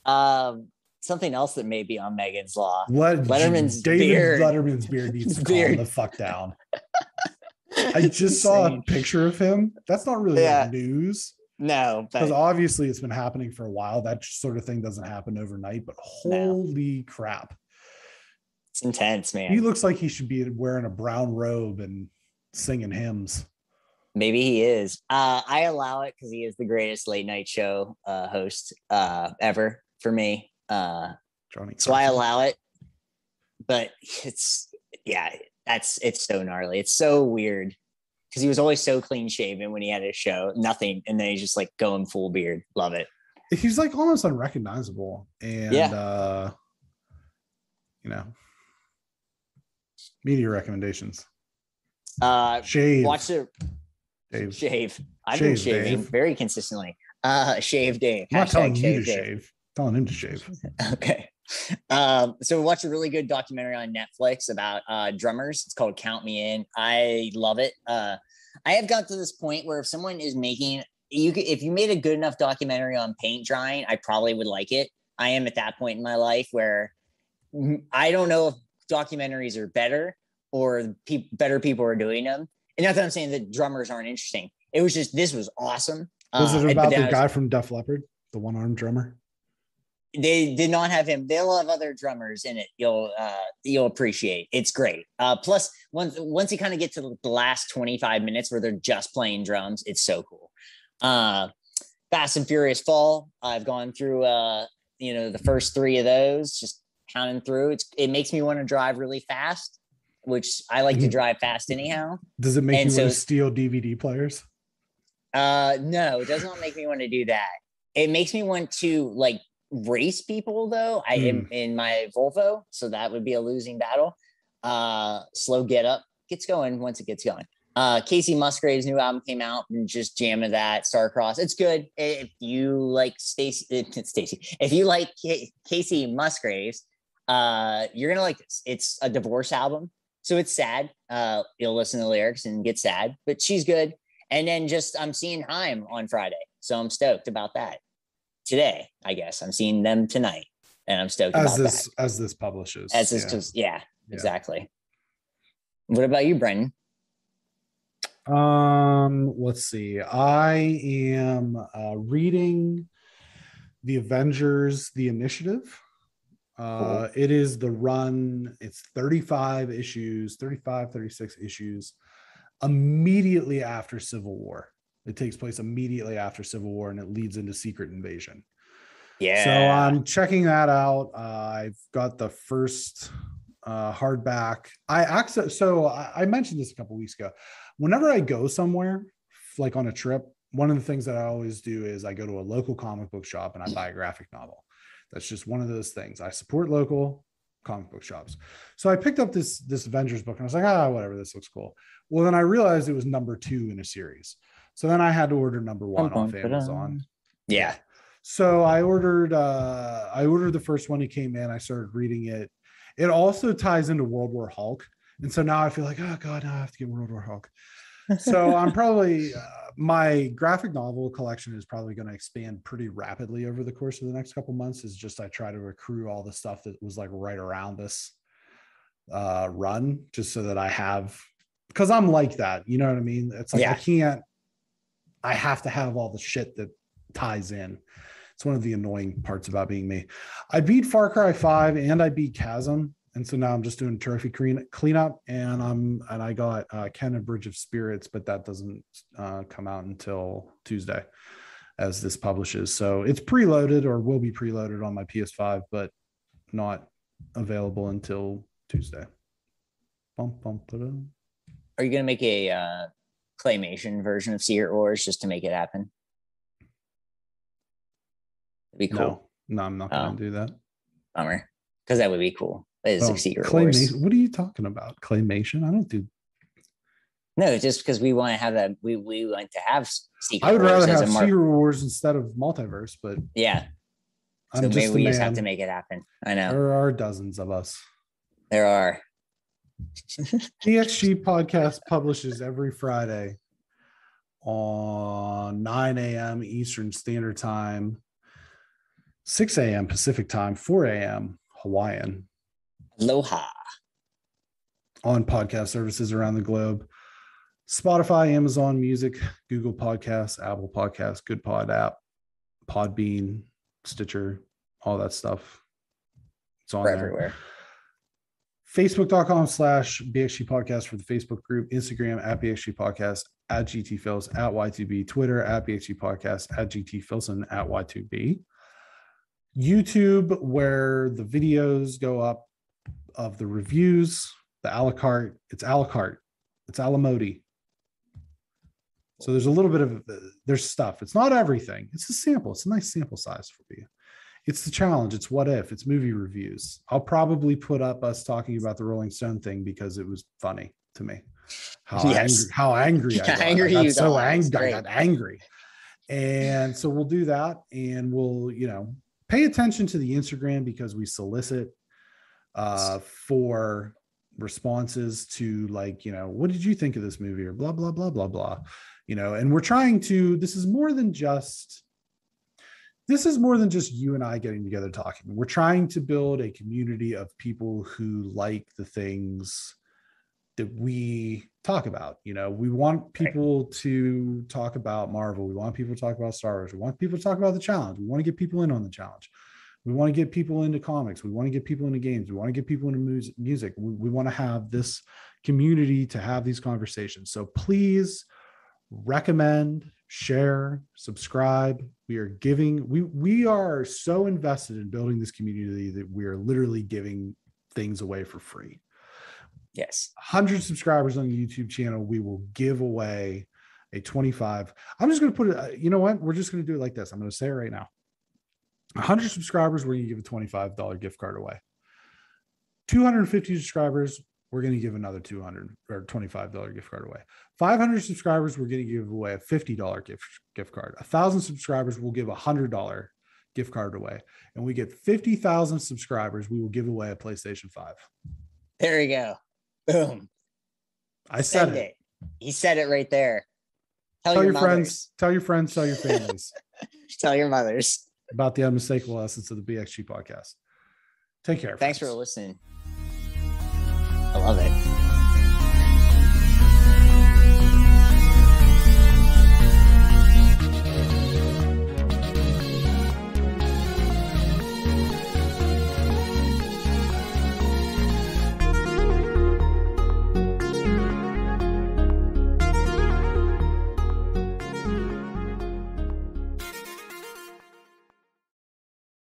Um, something else that may be on Megan's Law. Let, Letterman's David beard. Letterman's beard (laughs) needs to calm the fuck down. (laughs) I just saw a picture of him. That's not really Yeah. news, no, because but obviously it's been happening for a while. That sort of thing doesn't happen overnight, but holy crap. it's intense, man. He looks like he should be wearing a brown robe and singing hymns. Maybe he is. Uh, I allow it because he is the greatest late night show uh, host uh, ever for me. Uh, Johnny. so I allow it. But it's yeah, that's it's so gnarly. It's so weird because he was always so clean shaven when he had his show, nothing, and then he's just like going full beard. Love it. He's like almost unrecognizable. And Yeah. uh you know. Media recommendations. Uh, Shave. watch the Dave. shave. I've been shaving Dave. very consistently. Uh, shave Dave. I'm not telling you to shave Dave. shave. Telling him to shave. (laughs) Okay. Um, so we watched a really good documentary on Netflix about uh, drummers. It's called Count Me In. I love it. Uh, I have got to this point where if someone is making you, if you made a good enough documentary on paint drying, I probably would like it. I am at that point in my life where I don't know if documentaries are better or pe- better people are doing them. And not that I'm saying that drummers aren't interesting. It was just this was awesome. Was Uh, it but about the I was- guy from Def Leppard, the one armed drummer? They did not have him. They'll have other drummers in it. You'll uh, you'll appreciate. It's great. Uh, plus, once once you kind of get to the last twenty five minutes where they're just playing drums, it's so cool. Uh, Fast and Furious Fall. I've gone through uh, you know the first three of those, just counting through. It's it makes me want to drive really fast, which I like to Mhm. drive fast anyhow. Does it make And you want to steal DVD players? Uh, no, it does not make me want to do that. It makes me want to like race people though. I am in my Volvo, so that would be a losing battle. Uh, slow get up gets going once it gets going. Uh, Kacey Musgraves' new album came out and just jamming that Starcross. It's good if you like Stacy. (laughs) Stacy. If you like Ca- Kacey Musgraves, uh, you're gonna like this. It's a divorce album, so it's sad. Uh, you'll listen to the lyrics and get sad, but she's good. And then just I'm seeing Haim on Friday, so I'm stoked about that. Today, I guess I'm seeing them tonight, and I'm stoked As about this as this publishes. As this yeah. just yeah, Yeah. exactly. What about you, Brenton? Um, let's see. I am uh, reading the Avengers: The Initiative. Uh, it is the run. It's 35 issues, 35, 36 issues, immediately after Civil War. It takes place immediately after Civil War, and it leads into Secret Invasion. Yeah. So I'm checking that out. Uh, I've got the first uh, hardback. I access, so I, I mentioned this a couple weeks ago. Whenever I go somewhere, like on a trip, one of the things that I always do is I go to a local comic book shop and I buy a graphic novel. That's just one of those things. I support local comic book shops. So I picked up this this Avengers book and I was like, ah, whatever, this looks cool. Well, then I realized it was number two in a series. So then I had to order number one off Amazon. yeah. So I ordered uh I ordered the first one. He came in, I started reading it. It also ties into World War Hulk. And so now I feel like, oh God, now I have to get World War Hulk. So (laughs) I'm probably uh, my graphic novel collection is probably going to expand pretty rapidly over the course of the next couple months. Is just I try to accrue all the stuff that was like right around this uh run, just so that I have because I'm like that. You know what I mean? It's like I can't. I have to have all the shit that ties in. It's one of the annoying parts about being me. I beat Far Cry 5 and I beat Chasm. And so now I'm just doing trophy clean cleanup and I'm and I got uh Kena: Bridge of Spirits, but that doesn't uh come out until Tuesday as this publishes. So it's preloaded or will be preloaded on my PS5, but not available until Tuesday. Bum, bum. Are you gonna make a uh, claymation version of Secret Wars just to make it happen? That'd be cool. No, no, I'm not gonna Oh. do that. Bummer. Because that would be cool. It's Oh, like Secret Wars. What are you talking about? Claymation? I don't do No, just because we want to have that. We we want to have Secret I would Wars rather have mar- Secret Wars instead of multiverse, but Yeah. I'm So just maybe we man. just have to make it happen. I know There are dozens of us. there are. (laughs) BXG podcast publishes every Friday on 9 a.m. Eastern Standard Time, 6 a.m. Pacific Time, 4 a.m. Hawaiian Aloha. on podcast services around the globe. Spotify, Amazon Music, Google Podcasts, Apple Podcasts, Good Pod app, Podbean, Stitcher, all that stuff. It's on We're there. everywhere. Facebook.com slash BXG podcast for the Facebook group, Instagram at BXG podcast, at GT Phils, at Y2B, Twitter at BXG podcast, at GT Filson, at Y2B. YouTube, where the videos go up of the reviews, the a la carte, it's a la carte, it's a la modi. So there's a little bit of there's stuff. It's not everything. It's a sample. It's a nice sample size for you. It's the challenge. It's what if. It's movie reviews. I'll probably put up us talking about the Rolling Stone thing because it was funny to me. How Yes. angry, how angry I got. angry I got so got. It was angry. I got angry. And so we'll do that and we'll, you know, pay attention to the Instagram because we solicit uh for responses to like, you know, what did you think of this movie or blah blah blah blah blah. You know, and we're trying to this is more than just this is more than just you and I getting together talking. We're trying to build a community of people who like the things that we talk about. You know, we want people to talk about Marvel. We want people to talk about Star Wars. We want people to talk about the challenge. We want to get people in on the challenge. We want to get people into comics. We want to get people into games. We want to get people into mus- music. We, we want to have this community to have these conversations. So please recommend, share, subscribe. We are giving, we we are so invested in building this community that we are literally giving things away for free. Yes. 100 subscribers on the YouTube channel, we will give away a 25. I'm just going to put it, uh, you know what? We're just going to do it like this. I'm going to say it right now. 100 subscribers, we're going to give a $25 gift card away. 250 subscribers, we're going to give another 200 or $25 gift card away. 500 subscribers, we're going to give away a $50 gift gift card. A thousand subscribers, we'll give a hundred dollar gift card away. And we get 50,000 subscribers, we will give away a PlayStation 5. There we go. Boom. I said it. it. He said it right there. Tell, Tell your, your friends, tell your friends, tell your families (laughs) Tell your mothers. about the unmistakable essence of the BXG podcast. Take care. Thanks for listening. I love it.